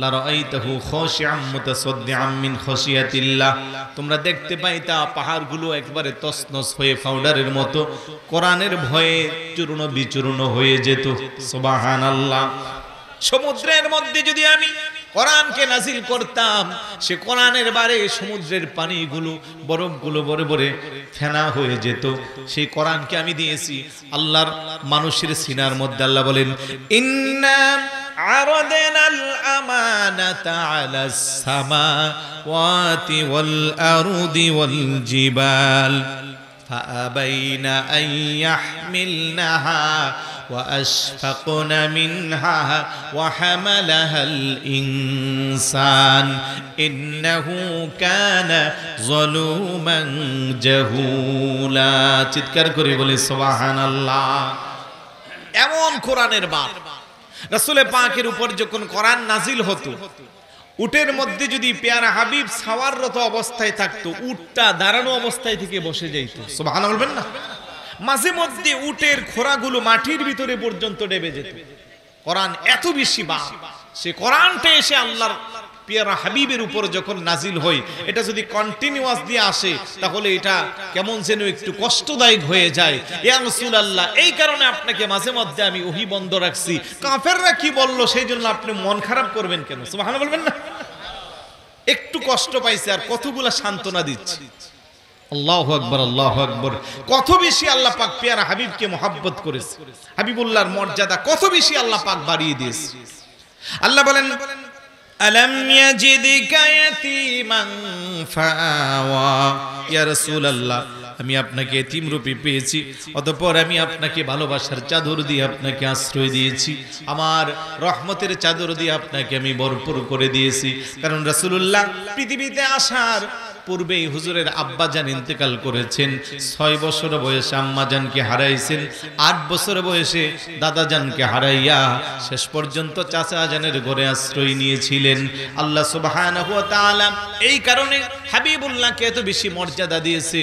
লারাইতাহু খাশিআম মুতাসাদদিআম মিন খাশিয়াতিল্লাহ। তোমরা দেখতে পাইতা পাহাড়গুলো একবারে তছনছ হয়ে পাউডারের মতো। কোরআনের ভয়ে চূর্ণ বিচূর্ণ হয়ে যেত। সুবহানাল্লাহ। সমুদ্রের মধ্যে যদি আমি কোরআনকে নাজিল করতাম সে কোরআনের বারে সমুদ্রের পানিগুলো বরফগুলো বরে বরে ফেনা হয়ে যেত সেই কোরআনকে আমি দিয়েছি আল্লাহর মানুষের সিনার মধ্যে আল্লাহ বলেন ইন্না عرضنا الأمانة على السماوات والأرض والجبال فأبين أن يحملنها وأشفقن منها وحملها الإنسان إنه كان ظلوما جهولا চিৎকার করে বলি সুবহান আল্লাহ এমন কোরআনের বাপ রাসূলের পাকের উপর যখন কোরআন নাজিল হতো উটের মধ্যে যদি পেয়ারা হাবিব সাওয়াররত অবস্থায় থাকতো উটটা দাঁড়ানো অবস্থায় থেকে বসে যাইত সুবহানাল্লাহ বলবেন না মাঝে মধ্যে উটের খোরাগুলো মাটির ভিতরে পর্যন্ত ডেবে যেত। কোরআন এত বেশি বা সে কোরআনটা এসে আল্লাহর পিয়ারা হাবিবের উপর যখন নাজিল হয়, এটা যদি কন্টিনিউয়াস দিয়ে আসে, তাহলে এটা কেমন যেন একটু কষ্টদায়ক হয়ে যায়। ইয়া রাসূলুল্লাহ, এই কারণে আপনাকে মাঝে মধ্যে আমি ওহি বন্ধ রাখছি। কাফেররা কি বলল, সেই জন্য আপনি মন খারাপ করবেন কেন? সুবহানাল্লাহ বলবেন না? একটু কষ্ট পাইছে আর কতগুলা সান্ত্বনা দিচ্ছে। আল্লাহ আকবর আল্লাহ আকবর। কত বেশি আল্লাহ পাক পেয়ারা হাবিবকে মোহাব্বত করেছে। হাবিবুল্লাহর মর্যাদা কত বেশি আল্লাহ পাক বাড়িয়ে দিয়েছে। আল্লাহ বলেন, আলম ইয়াজিদিকা ইয়াতীমান ফাআওয়া ইয়া রাসূলুল্লাহ, আমি আপনাকে এতিম রূপে পেয়েছি, অতঃপর আমি আপনাকে ভালোবাসার চাদর দিয়ে আপনাকে আশ্রয় দিয়েছি। আমার রহমতের চাদর দিয়ে আপনাকে আমি ভরপুর করে দিয়েছি। কারণ রাসূলুল্লাহ পৃথিবীতে আসার পূর্বেই হুজুরের আব্বাজান ইন্তেকাল করেছেন। ছয় বছর বয়সে আম্মাজানকে হারাইছেন। আট বছর বয়সে দাদাজানকে হারাইয়া শেষ পর্যন্ত চাচা জানের ঘরে আশ্রয় নিয়েছিলেন। আল্লাহ সুবহানাহু ওয়া তাআলা এই কারণে হাবিবুল্লাহকে এত বেশি মর্যাদা দিয়েছে।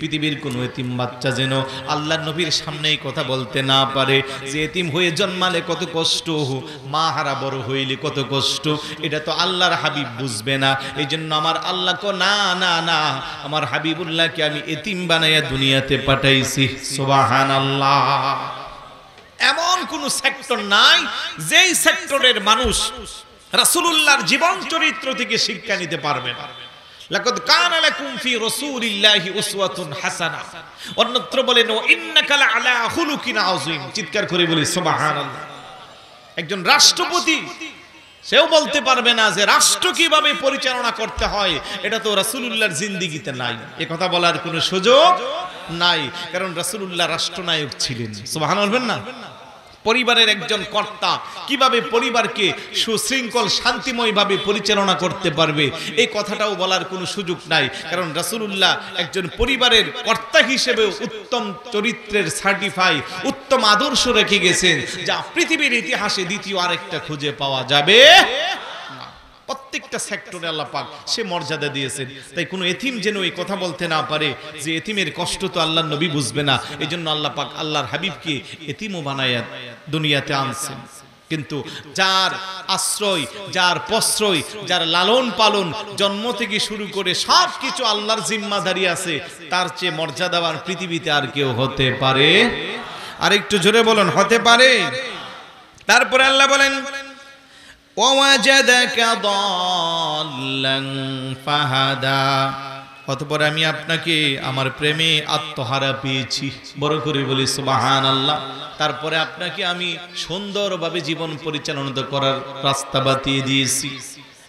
পৃথিবীর কোনো এতিম বাচ্চা যেন আল্লাহ নবীর সামনেই কথা বলতে না পারে। যে এতিম হয়ে জন্মালে কত কষ্ট, মা হারা বড় হইলে কত কষ্ট। এটা তো আল্লাহর হাবিব বুঝবে না। এই জন্য আমার আল্লাহ কো না না না, আমার হাবিবুল্লাহকে আমি এতিম বানাইয়া দুনিয়াতে পাঠাইছি। সুবাহান আল্লাহ এমন কোন সেক্টর নাই, যেই সেক্টরের মানুষ রাসূলুল্লাহর জীবন চরিত্র থেকে শিক্ষা নিতে পারবে না। একজন রাষ্ট্রপতি সেও বলতে পারবে না যে রাষ্ট্র কীভাবে পরিচালনা করতে হয়, এটা তো রাসূলুল্লাহর জিন্দিগিতে নাই। এ কথা বলার কোনো সুযোগ নাই, কারণ রাসুলুল্লাহ রাষ্ট্রনায়ক ছিলেন। সুবহানাল্লাহ বলবেন না? পরিবারের একজন কর্তা কীভাবে পরিবারকে সুশৃঙ্খল, শান্তিময়ভাবে পরিচালনা করতে পারবে, এই কথাটাও বলার কোনো সুযোগ নাই কারণ রাসুলুল্লাহ একজন পরিবারের কর্তা হিসেবেও উত্তম চরিত্রের সার্টিফাই উত্তম আদর্শ রেখে গেছেন, যা পৃথিবীর ইতিহাসে দ্বিতীয় আরেকটা খুঁজে পাওয়া যাবে। প্রত্যেকটা সেক্টরে আল্লাহ পাক সে মর্যাদা দিয়েছেন। তাই কোনো এথিম যেন এই কথা বলতে না পারে যে এথিমের কষ্ট তো আল্লাহ নবী বুঝবে না এই জন্য আল্লাহ পাক আল্লাহর হাবিবকে এথিমও বানায় দুনিয়াতে আনছেন। কিন্তু যার আশ্রয়, যার প্রশ্রয়, যার লালন পালন, জন্ম থেকে শুরু করে সব কিছু আল্লাহর জিম্মাদারি আছে, তার চেয়ে মর্যাদাবান পৃথিবীতে আর কেউ হতে পারে? আর একটু জোরে বলুন, হতে পারে? তারপরে আল্লাহ বলেন অতপর আমি আপনাকে আমার প্রেমে আত্মহারা পেয়েছি। বড় করে বলি সুবাহান আল্লাহ তারপরে আপনাকে আমি সুন্দরভাবে জীবন পরিচালনা করার রাস্তা বাতিয়ে দিয়েছি।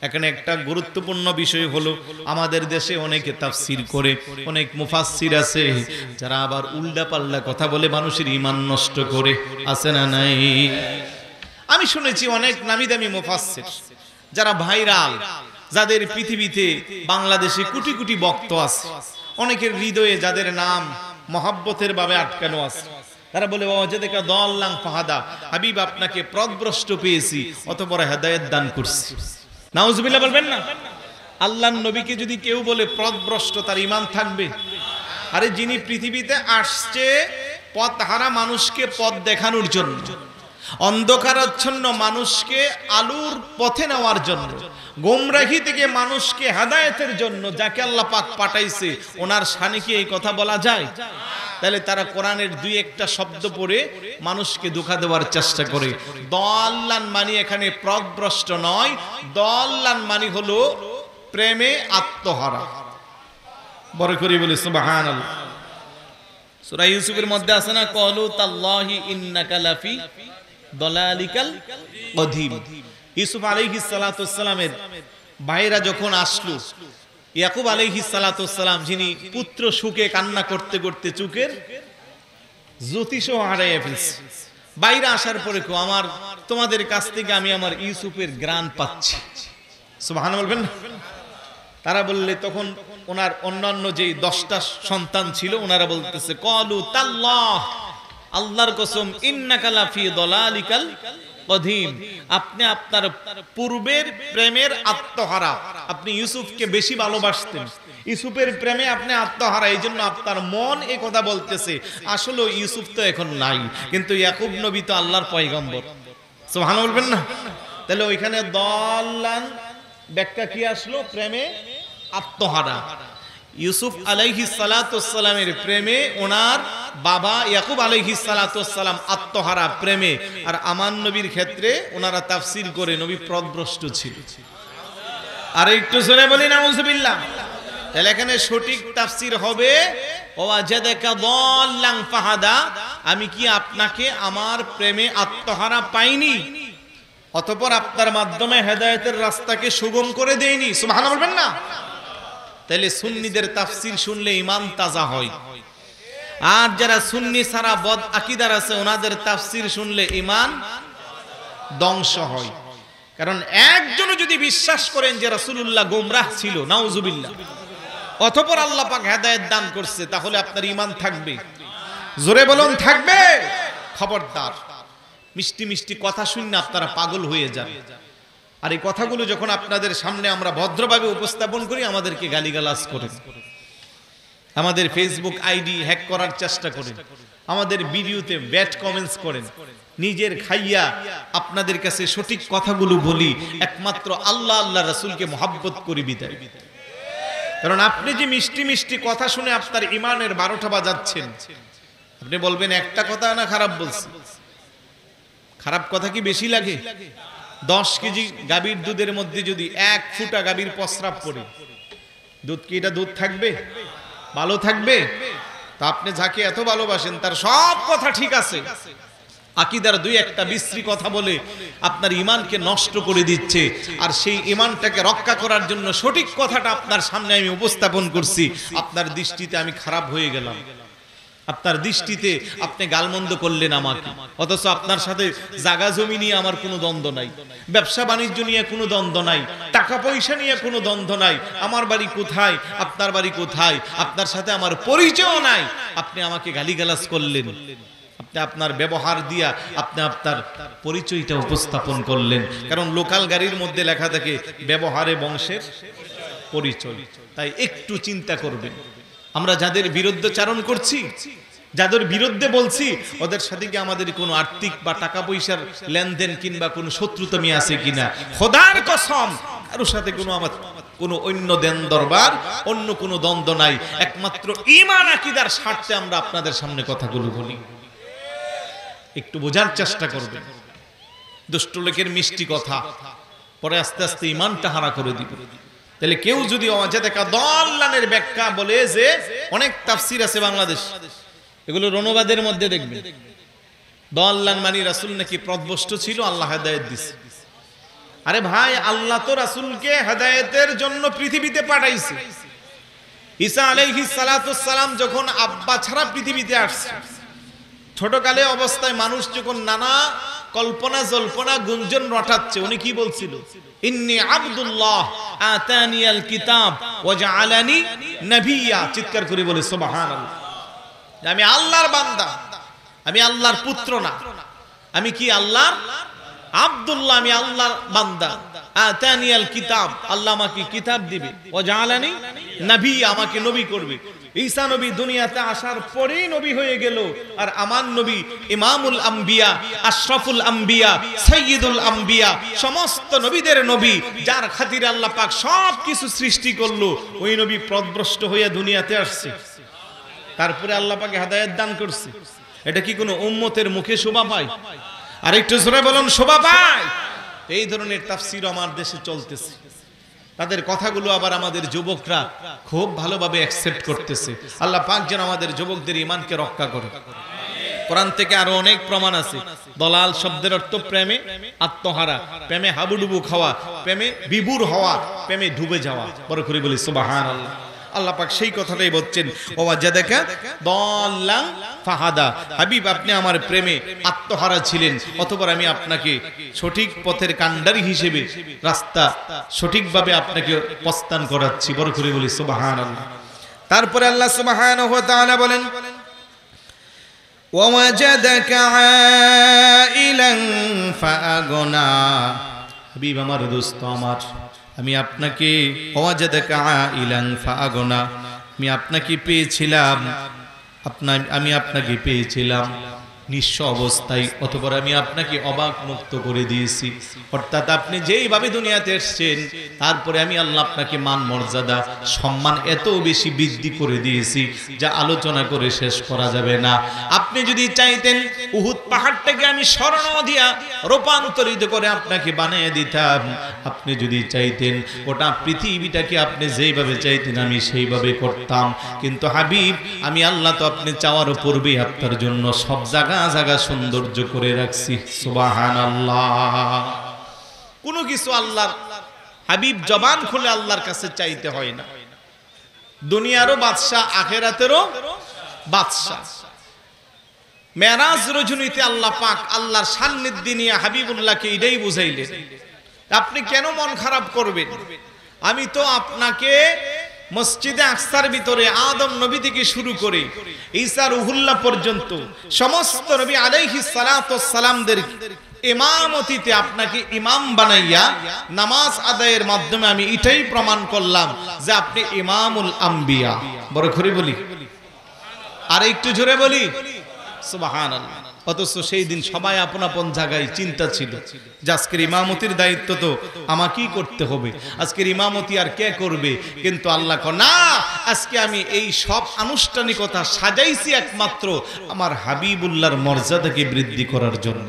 এখানে একটা গুরুত্বপূর্ণ বিষয় হলো, আমাদের দেশে অনেকে তাফসির করে, অনেক মুফাসসির আছে, যারা আবার উল্টা পাল্লা কথা বলে মানুষের ইমান নষ্ট করে। আছে না নাই? আমি শুনেছি অনেক নামি দামি মুফাসসির, যারা ভাইরাল, যাদের পৃথিবীতে বাংলাদেশে কোটি কোটি ভক্ত আছে, অনেকের হৃদয়ে যাদের নাম মহাব্বতের ভাবে আটকানো আছে। তারা বলে অজেদেকা দল্লাং ফাহাদা, হাবিব আপনাকে প্রদভ্রষ্ট পেয়েছি অত বড় হেদায়েত দান করছি। নাউজুবিল্লাহ বলবেন না? আল্লাহর নবীকে যদি কেউ বলে প্রদভ্রষ্ট, তার ইমান থাকবে। আরে যিনি পৃথিবীতে আসছে, পথহারা মানুষকে পথ দেখানোর জন্য। অন্ধকারাচ্ছন্ন মানুষকে আলুর পথে নেওয়ার জন্য, গোমরাহি থেকে মানুষকে হেদায়েতের জন্য যাকে আল্লাহ পাক পাঠাইছে, ওনার শানে কি এই কথা বলা যায়? তাহলে তারা কোরআনের দুই একটা শব্দ পড়ে মানুষকে ধোকা দেওয়ার চেষ্টা করে। দল্লান মানি এখানে প্রদভ্রষ্ট নয়, দল্লান মানি হলো প্রেমে আত্মহারা। বড় করে বলি, সুবহানাল্লাহ। সূরা ইউসুফের মধ্যে আছে না, কলু তাল্লাহি ইন্নাকা লাফি দলালিকাল কদিম। ইউসুফ আলাইহিস সালাতু সালামের ভাইরা যখন আসলো, ইয়াকুব আলাইহিস সালাতু সালাম যিনি পুত্র সুখে কান্না করতে করতে চুকের জ্যোতিষও হারাইয়া ফেলছে। বাইরে আসার পরে কো, আমার, তোমাদের কাছ থেকে আমি আমার ইউসুফের গ্রান পাচ্ছি। সুবহান বলবেন তারা বললে, তখন ওনার অন্যান্য যেই দশটা সন্তান ছিল, ওনারা বলতেছে, কলু তাল্লাহ। আল্লাহর কসম ইন্নাকালা দলালিকাল কদিম। আপনি আপনার পূর্বের প্রেমের আত্মহারা। আপনি ইউসুফকে বেশি ভালোবাসতেন। ইউসুফের প্রেমে আপনি আত্মহারা এই জন্য আপনার মন এই কথা বলতেছে। আসলে ইউসুফ তো এখন নাই, কিন্তু ইয়াকুব নবী তো আল্লাহর পয়গম্বর। সুবহান বলবেন না? তাহলে ওইখানে দলান ব্যাখ্যা কি আসলো? প্রেমে আত্মহারা। ইউসুফ আলাইহি সালাতামের প্রেমে, ওনার বাবা ইয়াকুব আলাইহি সালাতাম আত্মহারা প্রেমে। আর আমান নবীর ক্ষেত্রে ওনারা তাফসির করে নবী প্রদভ্রষ্ট ছিল। আর একটু শুনে বলি না মুসবিল্লাহ তাহলে এখানে সঠিক তাফসির হবে ফাহাদা। আমি কি আপনাকে আমার প্রেমে আত্মহারা পাইনি? অতপর আপনার মাধ্যমে হেদায়েতের রাস্তাকে সুগম করে দেয়নি সুবহানাল্লাহ বলবেন না? তাহলে সুন্নিদের তাফসির শুনলে ইমান তাজা হয়। আর যারা সুন্নি সারা বদ আকিদার আছে, ওনাদের তাফসির শুনলে ইমান ধ্বংস হয়। কারণ একজনও যদি বিশ্বাস করেন যে রাসূলুল্লাহ গোমরাহ ছিল, নাউজুবিল্লাহ অথপর আল্লাহ পাক হেদায়েত দান করছে, তাহলে আপনার ইমান থাকবে। জোরে বলুন, থাকবে? খবরদার। মিষ্টি মিষ্টি কথা শুনে আপনারা পাগল হয়ে যান। আর এই কথাগুলো যখন আপনাদের সামনে আমরা ভদ্রভাবে উপস্থাপন করি, আমাদেরকে গালিগালাজ করে আমাদের ফেসবুক আইডি হ্যাক করার চেষ্টা করেন। আমাদের ভিডিওতে ব্যাড কমেন্টস করেন। নিজের খাইয়া আপনাদের কাছে সঠিক কথাগুলো বলি, একমাত্র আল্লাহ আল্লাহ রাসূলকে মহাব্বত করি বিদায়। কারণ আপনি যে মিষ্টি মিষ্টি কথা শুনে আপনার ইমানের বারোটা বাজাচ্ছেন, আপনি বলবেন, একটা কথা না খারাপ বলছি। খারাপ কথা কি বেশি লাগে? দশ কেজি গাভীর দুধের মধ্যে যদি এক ফুটা গাভীর প্রস্রাব পড়ে, দুধ কি এটা দুধ থাকবে? ভালো থাকবে? তা আপনি যাকে এত ভালোবাসেন, তার সব কথা ঠিক আছে। আকিদার দুই একটা বিশ্রী কথা বলে আপনার ইমানকে নষ্ট করে দিচ্ছে। আর সেই ইমানটাকে রক্ষা করার জন্য সঠিক কথাটা আপনার সামনে আমি উপস্থাপন করছি। আপনার দৃষ্টিতে আমি খারাপ হয়ে গেলাম। আপনার দৃষ্টিতে আপনি গালমন্দ করলেন আমাকে। অথচ আপনার সাথে জাগা জমি নিয়ে আমার কোনো দ্বন্দ্ব নাই। ব্যবসা বাণিজ্য নিয়ে কোনো দ্বন্দ্ব নাই। টাকা পয়সা নিয়ে কোনো দ্বন্দ্ব নাই। আমার বাড়ি কোথায়? আপনার বাড়ি কোথায়? আপনার সাথে আমার পরিচয় নাই। আপনি আমাকে গালিগালাজ করলেন। আপনি আপনার ব্যবহার দিয়া আপনি আপনার পরিচয়টা উপস্থাপন করলেন। কারণ লোকাল গাড়ির মধ্যে লেখা থাকে, ব্যবহারে বংশের পরিচয়। তাই একটু চিন্তা করবেন। আমরা যাদের বিরুদ্ধে চারণ করছি, যাদের বিরুদ্ধে বলছি, ওদের সাথে কি আমাদের কোনো আর্থিক বা টাকা পয়সার লেনদেন কিংবা কোনো শত্রুতামি আছে কিনা? খোদার কসম, কারোর সাথে কোনো আমার কোনো অন্য দেন দরবার, অন্য কোনো দ্বন্দ্ব নাই। একমাত্র ইমান আকিদার স্বার্থে আমরা আপনাদের সামনে কথাগুলো বলি। একটু বোঝার চেষ্টা করবেন। দুষ্ট লোকের মিষ্টি কথা, পরে আস্তে আস্তে ইমানটা হারা করে দিব। তাহলে কেউ যদি দেখা দল্লানের ব্যাখ্যা বলে যে অনেক তাফসির আছে বাংলাদেশ, এগুলো রণবাদের মধ্যে দেখবেন। দল্লান মানি রাসুল নাকি প্রদবষ্ট ছিল, আল্লাহ হেদায়ত দিছে। আরে ভাই, আল্লাহ তো রাসুলকে হেদায়েতের জন্য পৃথিবীতে পাঠাইছে। ঈসা সালাতুস সালাম যখন আব্বা ছাড়া পৃথিবীতে আসছে, ছোটকালে অবস্থায় মানুষ যখন নানা কল্পনা জল্পনা গুঞ্জন রটাচ্ছে। উনি কি বলছিল? ইন্নি আব্দুল্লাহ আতানিয়াল কিতাব ওয়া জাআলানি নবিয়্যা চিৎকার করে বলে, সুবহানাল্লাহ। আমি আল্লাহর বান্দা। আমি আল্লাহর পুত্র না। আমি কি আল্লাহর? আব্দুল্লাহ, আমি আল্লাহর বান্দা। আতানিয়াল কিতাব, আল্লাহ আমাকে কিতাব দিবে। ও জাআলানি নবী আমাকে নবী করবে। ঈসা নবী দুনিয়াতে আসার পরেই নবী হয়ে গেল। আর আমার নবী ইমামুল আম্বিয়া, আশরাফুল আম্বিয়া, সাইয়্যিদুল আম্বিয়া, সমস্ত নবীদের নবী, যার খাতিরে আল্লাহ পাক সব কিছু সৃষ্টি করল, ওই নবী প্রদভ্রষ্ট হয়ে দুনিয়াতে আসছে। তারপরে আল্লাহ পাকে হেদায়েত দান করছে। এটা কি কোনো উম্মতের মুখে শোভা পায়? আর একটু জোরে বলুন, শোভা পায়? এই ধরনের তাফসির আমার দেশে চলতেছে। তাদের কথাগুলো আবার আমাদের যুবকরা খুব ভালোভাবে অ্যাকসেপ্ট করতেছে। আল্লাহ পাক যেন আমাদের যুবকদের ইমানকে রক্ষা করে কোরআন থেকে আরও অনেক প্রমাণ আছে। দলাল শব্দের অর্থ প্রেমে আত্মহারা, প্রেমে হাবুডুবু খাওয়া, প্রেমে বিবুর হওয়া, প্রেমে ডুবে যাওয়া। বড় করে বলি সুবাহ আল্লাহ আল্লাহ পাক সেই কথাটাই বলছেন ওয়াজাদাকা দল্লাং ফাহাদা হাবিব আপনি আমার প্রেমে আত্মহারা ছিলেন অতবার আমি আপনাকে সঠিক পথের কাণ্ডারি হিসেবে রাস্তা সঠিকভাবে আপনাকে প্রস্থান করাচ্ছি বড় করে বলি সুবহানাল্লাহ তারপরে আল্লাহ সুবহানাহু ওয়া তাআলা বলেন ووجدك عائلا فأغنى হাবিব আমার দোস্ত আমার আমি আপনাকে আমি আপনাকে পেয়েছিলাম আপনার আমি আপনাকে পেয়েছিলাম। নিঃস্ব অবস্থায়, অতপর আমি আপনাকে অবাক মুক্ত করে দিয়েছি। অর্থাৎ আপনি যেইভাবে দুনিয়াতে এসছেন, তারপরে আমি আল্লাহ আপনাকে মান, মর্যাদা, সম্মান এত বেশি বৃদ্ধি করে দিয়েছি যা আলোচনা করে শেষ করা যাবে না। আপনি যদি চাইতেন, উহুদ পাহাড়টাকে আমি স্মরণ দিয়া রূপান্তরিত করে আপনাকে বানিয়ে দিতাম। আপনি যদি চাইতেন ওটা পৃথিবীটাকে আপনি যেইভাবে চাইতেন, আমি সেইভাবে করতাম। কিন্তু হাবিব, আমি আল্লাহ তো আপনি চাওয়ার পূর্বে আপনার জন্য সব জায়গা জায়গা সৌন্দর্য করে রাখছি। সুবাহান কোনো কিছু আল্লাহর হাবিব জবান খুলে আল্লাহর কাছে চাইতে হয় না। দুনিয়ারও বাদশাহ, আখেরাতেরও বাদশাহ। মেরাজ রজনীতে আল্লাহ পাক আল্লাহর সান্নিধ্যে নিয়ে হাবিবুল্লাহকে এটাই বুঝাইলেন। আপনি কেন মন খারাপ করবেন? আমি তো আপনাকে মসজিদে আকসার ভিতরে আদম নবী থেকে শুরু করে ঈসা রুহুল্লাহ পর্যন্ত সমস্ত নবী আলাইহি সালামদের ইমামতিতে আপনাকে ইমাম বানাইয়া নামাজ আদায়ের মাধ্যমে আমি এটাই প্রমাণ করলাম যে আপনি ইমামুল আম্বিয়া। বড় করে বলি। আর একটু জোরে বলি। সুবহানাল্লাহ। অথচ সেই দিন সবাই আপন আপন জায়গায় চিন্তা ছিল যে আজকের ইমামতির দায়িত্ব তো আমাকেই করতে হবে। আজকের ইমামতি আর কে করবে? কিন্তু আল্লাহ ক না, আজকে আমি এই সব আনুষ্ঠানিকতা সাজাইছি একমাত্র আমার হাবিবুল্লাহর মর্যাদাকে বৃদ্ধি করার জন্য।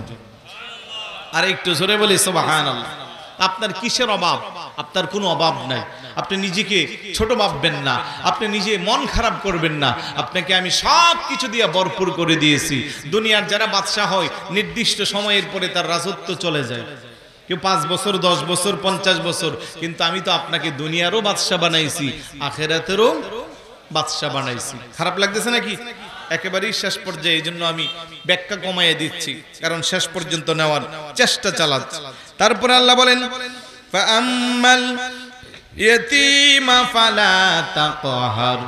আর একটু জোরে বলি, সুবহানাল্লাহ। আপনার কিসের অভাব? আপনার কোনো অভাব নাই। আপনি নিজেকে ছোট ভাববেন না। আপনি নিজে মন খারাপ করবেন না। আপনাকে আমি সব কিছু দিয়ে ভরপুর করে দিয়েছি। দুনিয়ার যারা বাদশাহ হয়, নির্দিষ্ট সময়ের পরে তার রাজত্ব চলে যায়। কেউ পাঁচ বছর, দশ বছর, পঞ্চাশ বছর, কিন্তু আমি তো আপনাকে দুনিয়ারও বাদশাহ বানাইছি, আখেরাতেরও বাদশাহ বানাইছি। খারাপ লাগতেছে নাকি? একেবারেই শেষ পর্যায়ে এই জন্য আমি ব্যাখ্যা কমাইয়ে দিচ্ছি। কারণ শেষ পর্যন্ত নেওয়ার চেষ্টা চালাচ্ছি। তারপরে আল্লাহ বলেন, ফাআম্মাল ইয়াতীমা ফালা তাকহার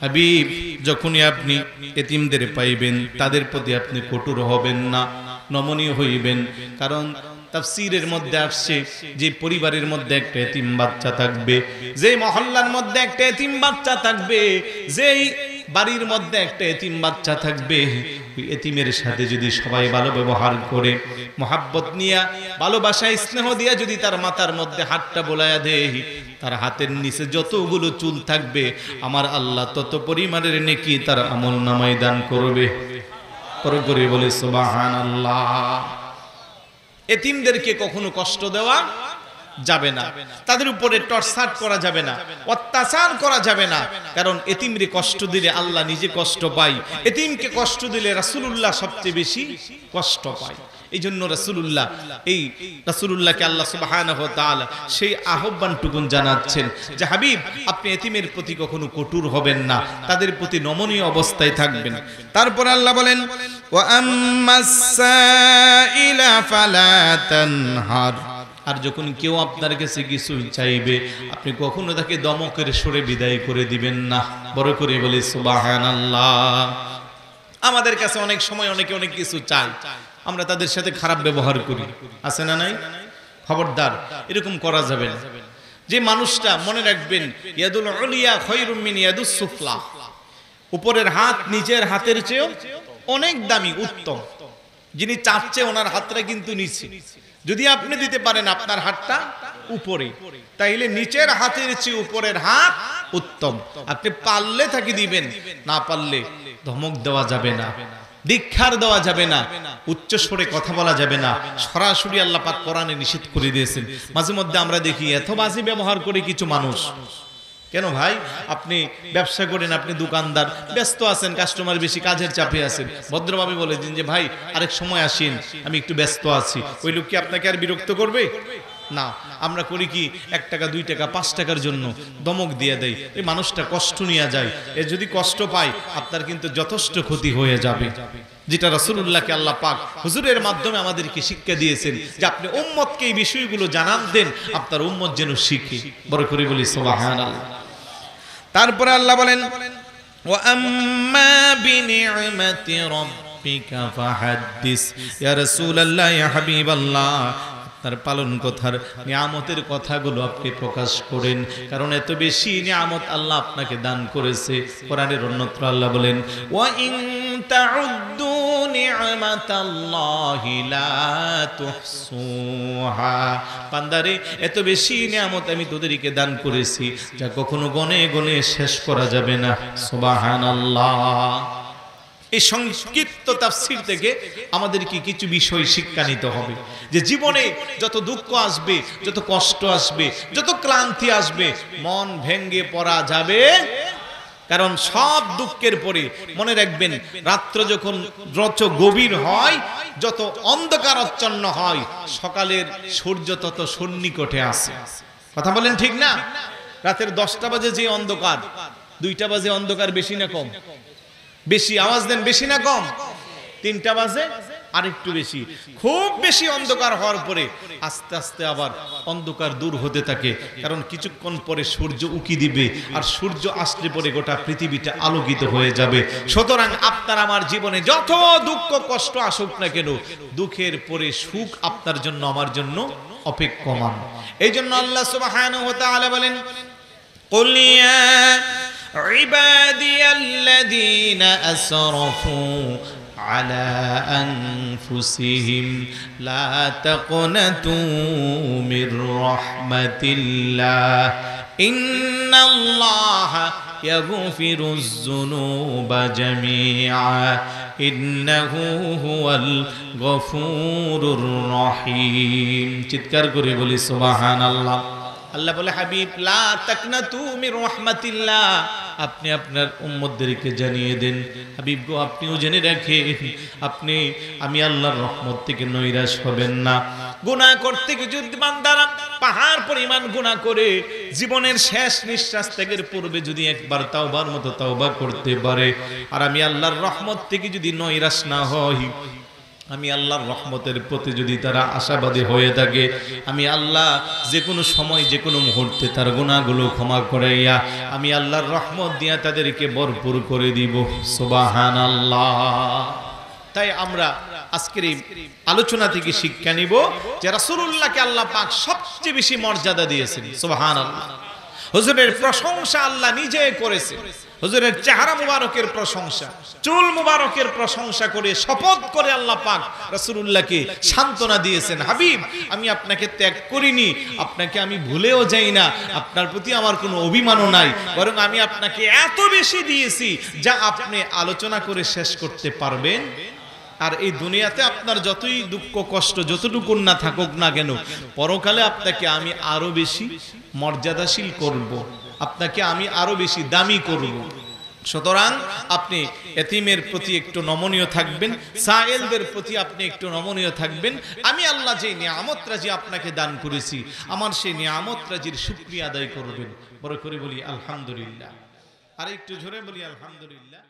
হাবিব, যখনই আপনি এতিমদের পাইবেন, তাদের প্রতি আপনি কঠোর হবেন না, নমনীয় হইবেন। কারণ তাফসীরের মধ্যে আসছে যে পরিবারের মধ্যে একটা এতিম বাচ্চা থাকবে, যে মহল্লার মধ্যে একটা এতিম বাচ্চা থাকবে, যেই বাড়ির মধ্যে একটা এতিম বাচ্চা থাকবে এতিমের সাথে যদি সবাই ভালো ব্যবহার করে, মহাব্বত নিয়া ভালোবাসা স্নেহ দিয়া যদি তার মাথার মধ্যে হাতটা বোলায়া দেয় তার হাতের নিচে যতগুলো চুল থাকবে, আমার আল্লাহ তত পরিমাণের নেকি তার আমল নামাই দান করবে। করে করে বলে সুবাহান আল্লাহ এতিমদেরকে কখনো কষ্ট দেওয়া যাবে না। তাদের উপরে টর্চার করা যাবে না, অত্যাচার করা যাবে না। কারণ এতিমরে কষ্ট দিলে আল্লাহ নিজে কষ্ট পায়। এতিমকে কষ্ট দিলে রাসূলুল্লাহ সবচেয়ে বেশি কষ্ট পায়। এই জন্য রাসূলুল্লাহ, এই রাসূলুল্লাহকে আল্লাহ তাআলা সেই আহ্বানটুকুন জানাচ্ছেন যে, হাবিব, আপনি এতিমের প্রতি কখনো কঠোর হবেন না। তাদের প্রতি নমনীয় অবস্থায় থাকবেন। তারপর আল্লাহ বলেন আম্মাস সাইলা ফালা তানহার। আর যখন কেউ আপনার কাছে কিছু চাইবে, আপনি কখনো তাকে দমকের সরে বিদায় করে দিবেন না। বড় করে বলি, সুবহানাল্লাহ। আমাদের কাছে অনেক সময় অনেকে অনেক কিছু চায়। আমরা তাদের সাথে খারাপ ব্যবহার করি। আছে না নাই? খবরদার, এরকম করা যাবে না। যে মানুষটা মনে রাখবেন, ইয়াদুল উলিয়া খৈরুম মিন ইয়াদুস সুফলা। উপরের হাত নিচের হাতের চেয়েও অনেক দামি, উত্তম। যিনি চাচ্ছে ওনার হাতটা কিন্তু নিচে। যদি আপনি দিতে পারেন আপনার হাতটা উপরে, তাইলে নিচের হাতের চেয়ে উপরের হাত উত্তম। আপনি পারলে তাকে দিবেন, না পারলে ধমক দেওয়া যাবে না, দীক্ষার দেওয়া যাবে না, উচ্চ স্বরে কথা বলা যাবে না। সরাসরি আল্লাপাক কোরআনে নিষেধ করে দিয়েছেন। মাঝে মধ্যে আমরা দেখি এত বাজি ব্যবহার করে কিছু মানুষ। কেন ভাই? আপনি ব্যবসা করেন, আপনি দোকানদার, ব্যস্ত আছেন কাস্টমার বেশি, কাজের চাপে আছেন। ভদ্রভাবে বলে দিন যে, ভাই, আরেক সময় আসেন, আমি একটু ব্যস্ত আছি। ওই লোক কি আপনাকে আর বিরক্ত করবে? না। আমরা করি কি, এক টাকা, দুই টাকা, পাঁচ টাকার জন্য দমক দিয়ে দেয় এই মানুষটা কষ্ট নিয়ে যায়। এ যদি কষ্ট পায়, আপনার কিন্তু যথেষ্ট ক্ষতি হয়ে যাবে। যেটা রসুল্লাহকে আল্লাহ পাক হুজুরের মাধ্যমে আমাদেরকে শিক্ষা দিয়েছেন যে, আপনি উম্মতকে এই বিষয়গুলো জানান দেন, আপনার উম্মত যেন শিখে। বড় করে বলি, সুবহানাল্লাহ। তারপরে আল্লাহ বলেন তার পালন কথার নিয়ামতের কথাগুলো আপনি প্রকাশ করেন, কারণ এত বেশি নিয়ামত আল্লাহ আপনাকে দান করেছে। কোরআনের অন্যত্র আল্লাহ বলেন, ওয়া ইন তাউদ্দু নি'মাতাল্লাহি লা তুহসুহা বান্দারে, এত বেশি নিয়ামত আমি তোদেরকে দান করেছি, যা কখনো গনে গনে শেষ করা যাবে না। সুবহানাল্লাহ। এই সংক্ষিপ্ত তাফসির থেকে আমাদেরকে কিছু বিষয় শিক্ষা নিতে হবে। যে জীবনে যত দুঃখ আসবে, যত কষ্ট আসবে, যত ক্লান্তি আসবে, মন ভেঙ্গে পড়া যাবে কারণ সব দুঃখের পরে মনে রাখবেন, রাত্র যখন যত গভীর হয়, যত অন্ধকারাচ্ছন্ন হয়, সকালের সূর্য তত সন্নিকটে আসে। কথা বলেন ঠিক না? রাতের দশটা বাজে যে অন্ধকার, দুইটা বাজে অন্ধকার বেশি না কম? বেশি আওয়াজ দেন বেশি না কম? তিনটা বাজে আরেকটু বেশি খুব বেশি অন্ধকার হওয়ার পরে আস্তে আস্তে আবার অন্ধকার দূর হতে থাকে কারণ কিছুক্ষণ পরে সূর্য উকি দিবে আর সূর্য আসলে পরে গোটা পৃথিবীটা আলোকিত হয়ে যাবে সুতরাং আপনার আমার জীবনে যত দুঃখ কষ্ট আসুক না কেন দুঃখের পরে সুখ আপনার জন্য আমার জন্য অপেক্ষমান এই জন্য আল্লাহ সুবহানাহু ওয়া তাআলা বলেন قل يا عبادي الذين أسرفوا على أنفسهم. لا تقنطوا من رحمة الله. إن الله يغفر الذنوب جميعا. إنه هو الغفور الرحيم. تذكر قريب سبحان الله আল্লাহ বলে, হাবিব, লা মির রাহমাতিল্লাহ। আপনি আপনার উম্মতদেরকে জানিয়ে দেন, হাবিব গো, আপনিও জেনে রাখেন, আপনি, আমি আল্লাহর রহমত থেকে নৈরাশ হবেন না। গুনাহ করতে যদি বান্দারা পাহাড় পরিমাণ গুনাহ করে, জীবনের শেষ নিঃশ্বাস ত্যাগের পূর্বে যদি একবার তাওবার মতো তাওবা করতে পারে। আর আমি আল্লাহর রহমত থেকে যদি নৈরাশ না হই আমি আল্লাহর রহমতের প্রতি যদি তারা আশাবাদী হয়ে থাকে। আমি আল্লাহ যে কোনো সময় যে কোনো মুহূর্তে তার গুণাগুলো ক্ষমা করাইয়া আমি আল্লাহর রহমত দিয়া তাদেরকে ভরপুর করে দিব। সুবাহান আল্লাহ তাই আমরা আজকের এই আলোচনা থেকে শিক্ষা নিব যে রাসূলুল্লাহকে আল্লাহ পাক সবচেয়ে বেশি মর্যাদা দিয়েছেন। সুবাহান আল্লাহ হুজুরের প্রশংসা আল্লাহ নিজে করেছে। হুজুরের চেহারা মুবারকের প্রশংসা, চুল মুবারকের প্রশংসা করে, শপথ করে আল্লাহ পাক রাসূলুল্লাহকে সান্ত্বনা দিয়েছেন। হাবিব, আমি আপনাকে ত্যাগ করিনি, আপনাকে আমি ভুলেও যাই না, আপনার প্রতি আমার কোনো অভিমানও নাই, বরং আমি আপনাকে এত বেশি দিয়েছি যা আপনি আলোচনা করে শেষ করতে পারবেন। আর এই দুনিয়াতে আপনার যতই দুঃখ, কষ্ট যতটুকু না থাকুক না কেন, পরকালে আপনাকে আমি আরও বেশি মর্যাদাশীল করব। আপনাকে আমি আরও বেশি দামি করব। সুতরাং আপনি এতিমের প্রতি একটু নমনীয় থাকবেন, সায়েলদের প্রতি আপনি একটু নমনীয় থাকবেন আমি আল্লাহ যে নিয়ামত রাজি আপনাকে দান করেছি, আমার সেই নিয়ামত রাজির শুক্রিয়া আদায় করবেন বড় করে বলি, আলহামদুলিল্লাহ আর একটু ঝরে বলি, আলহামদুলিল্লাহ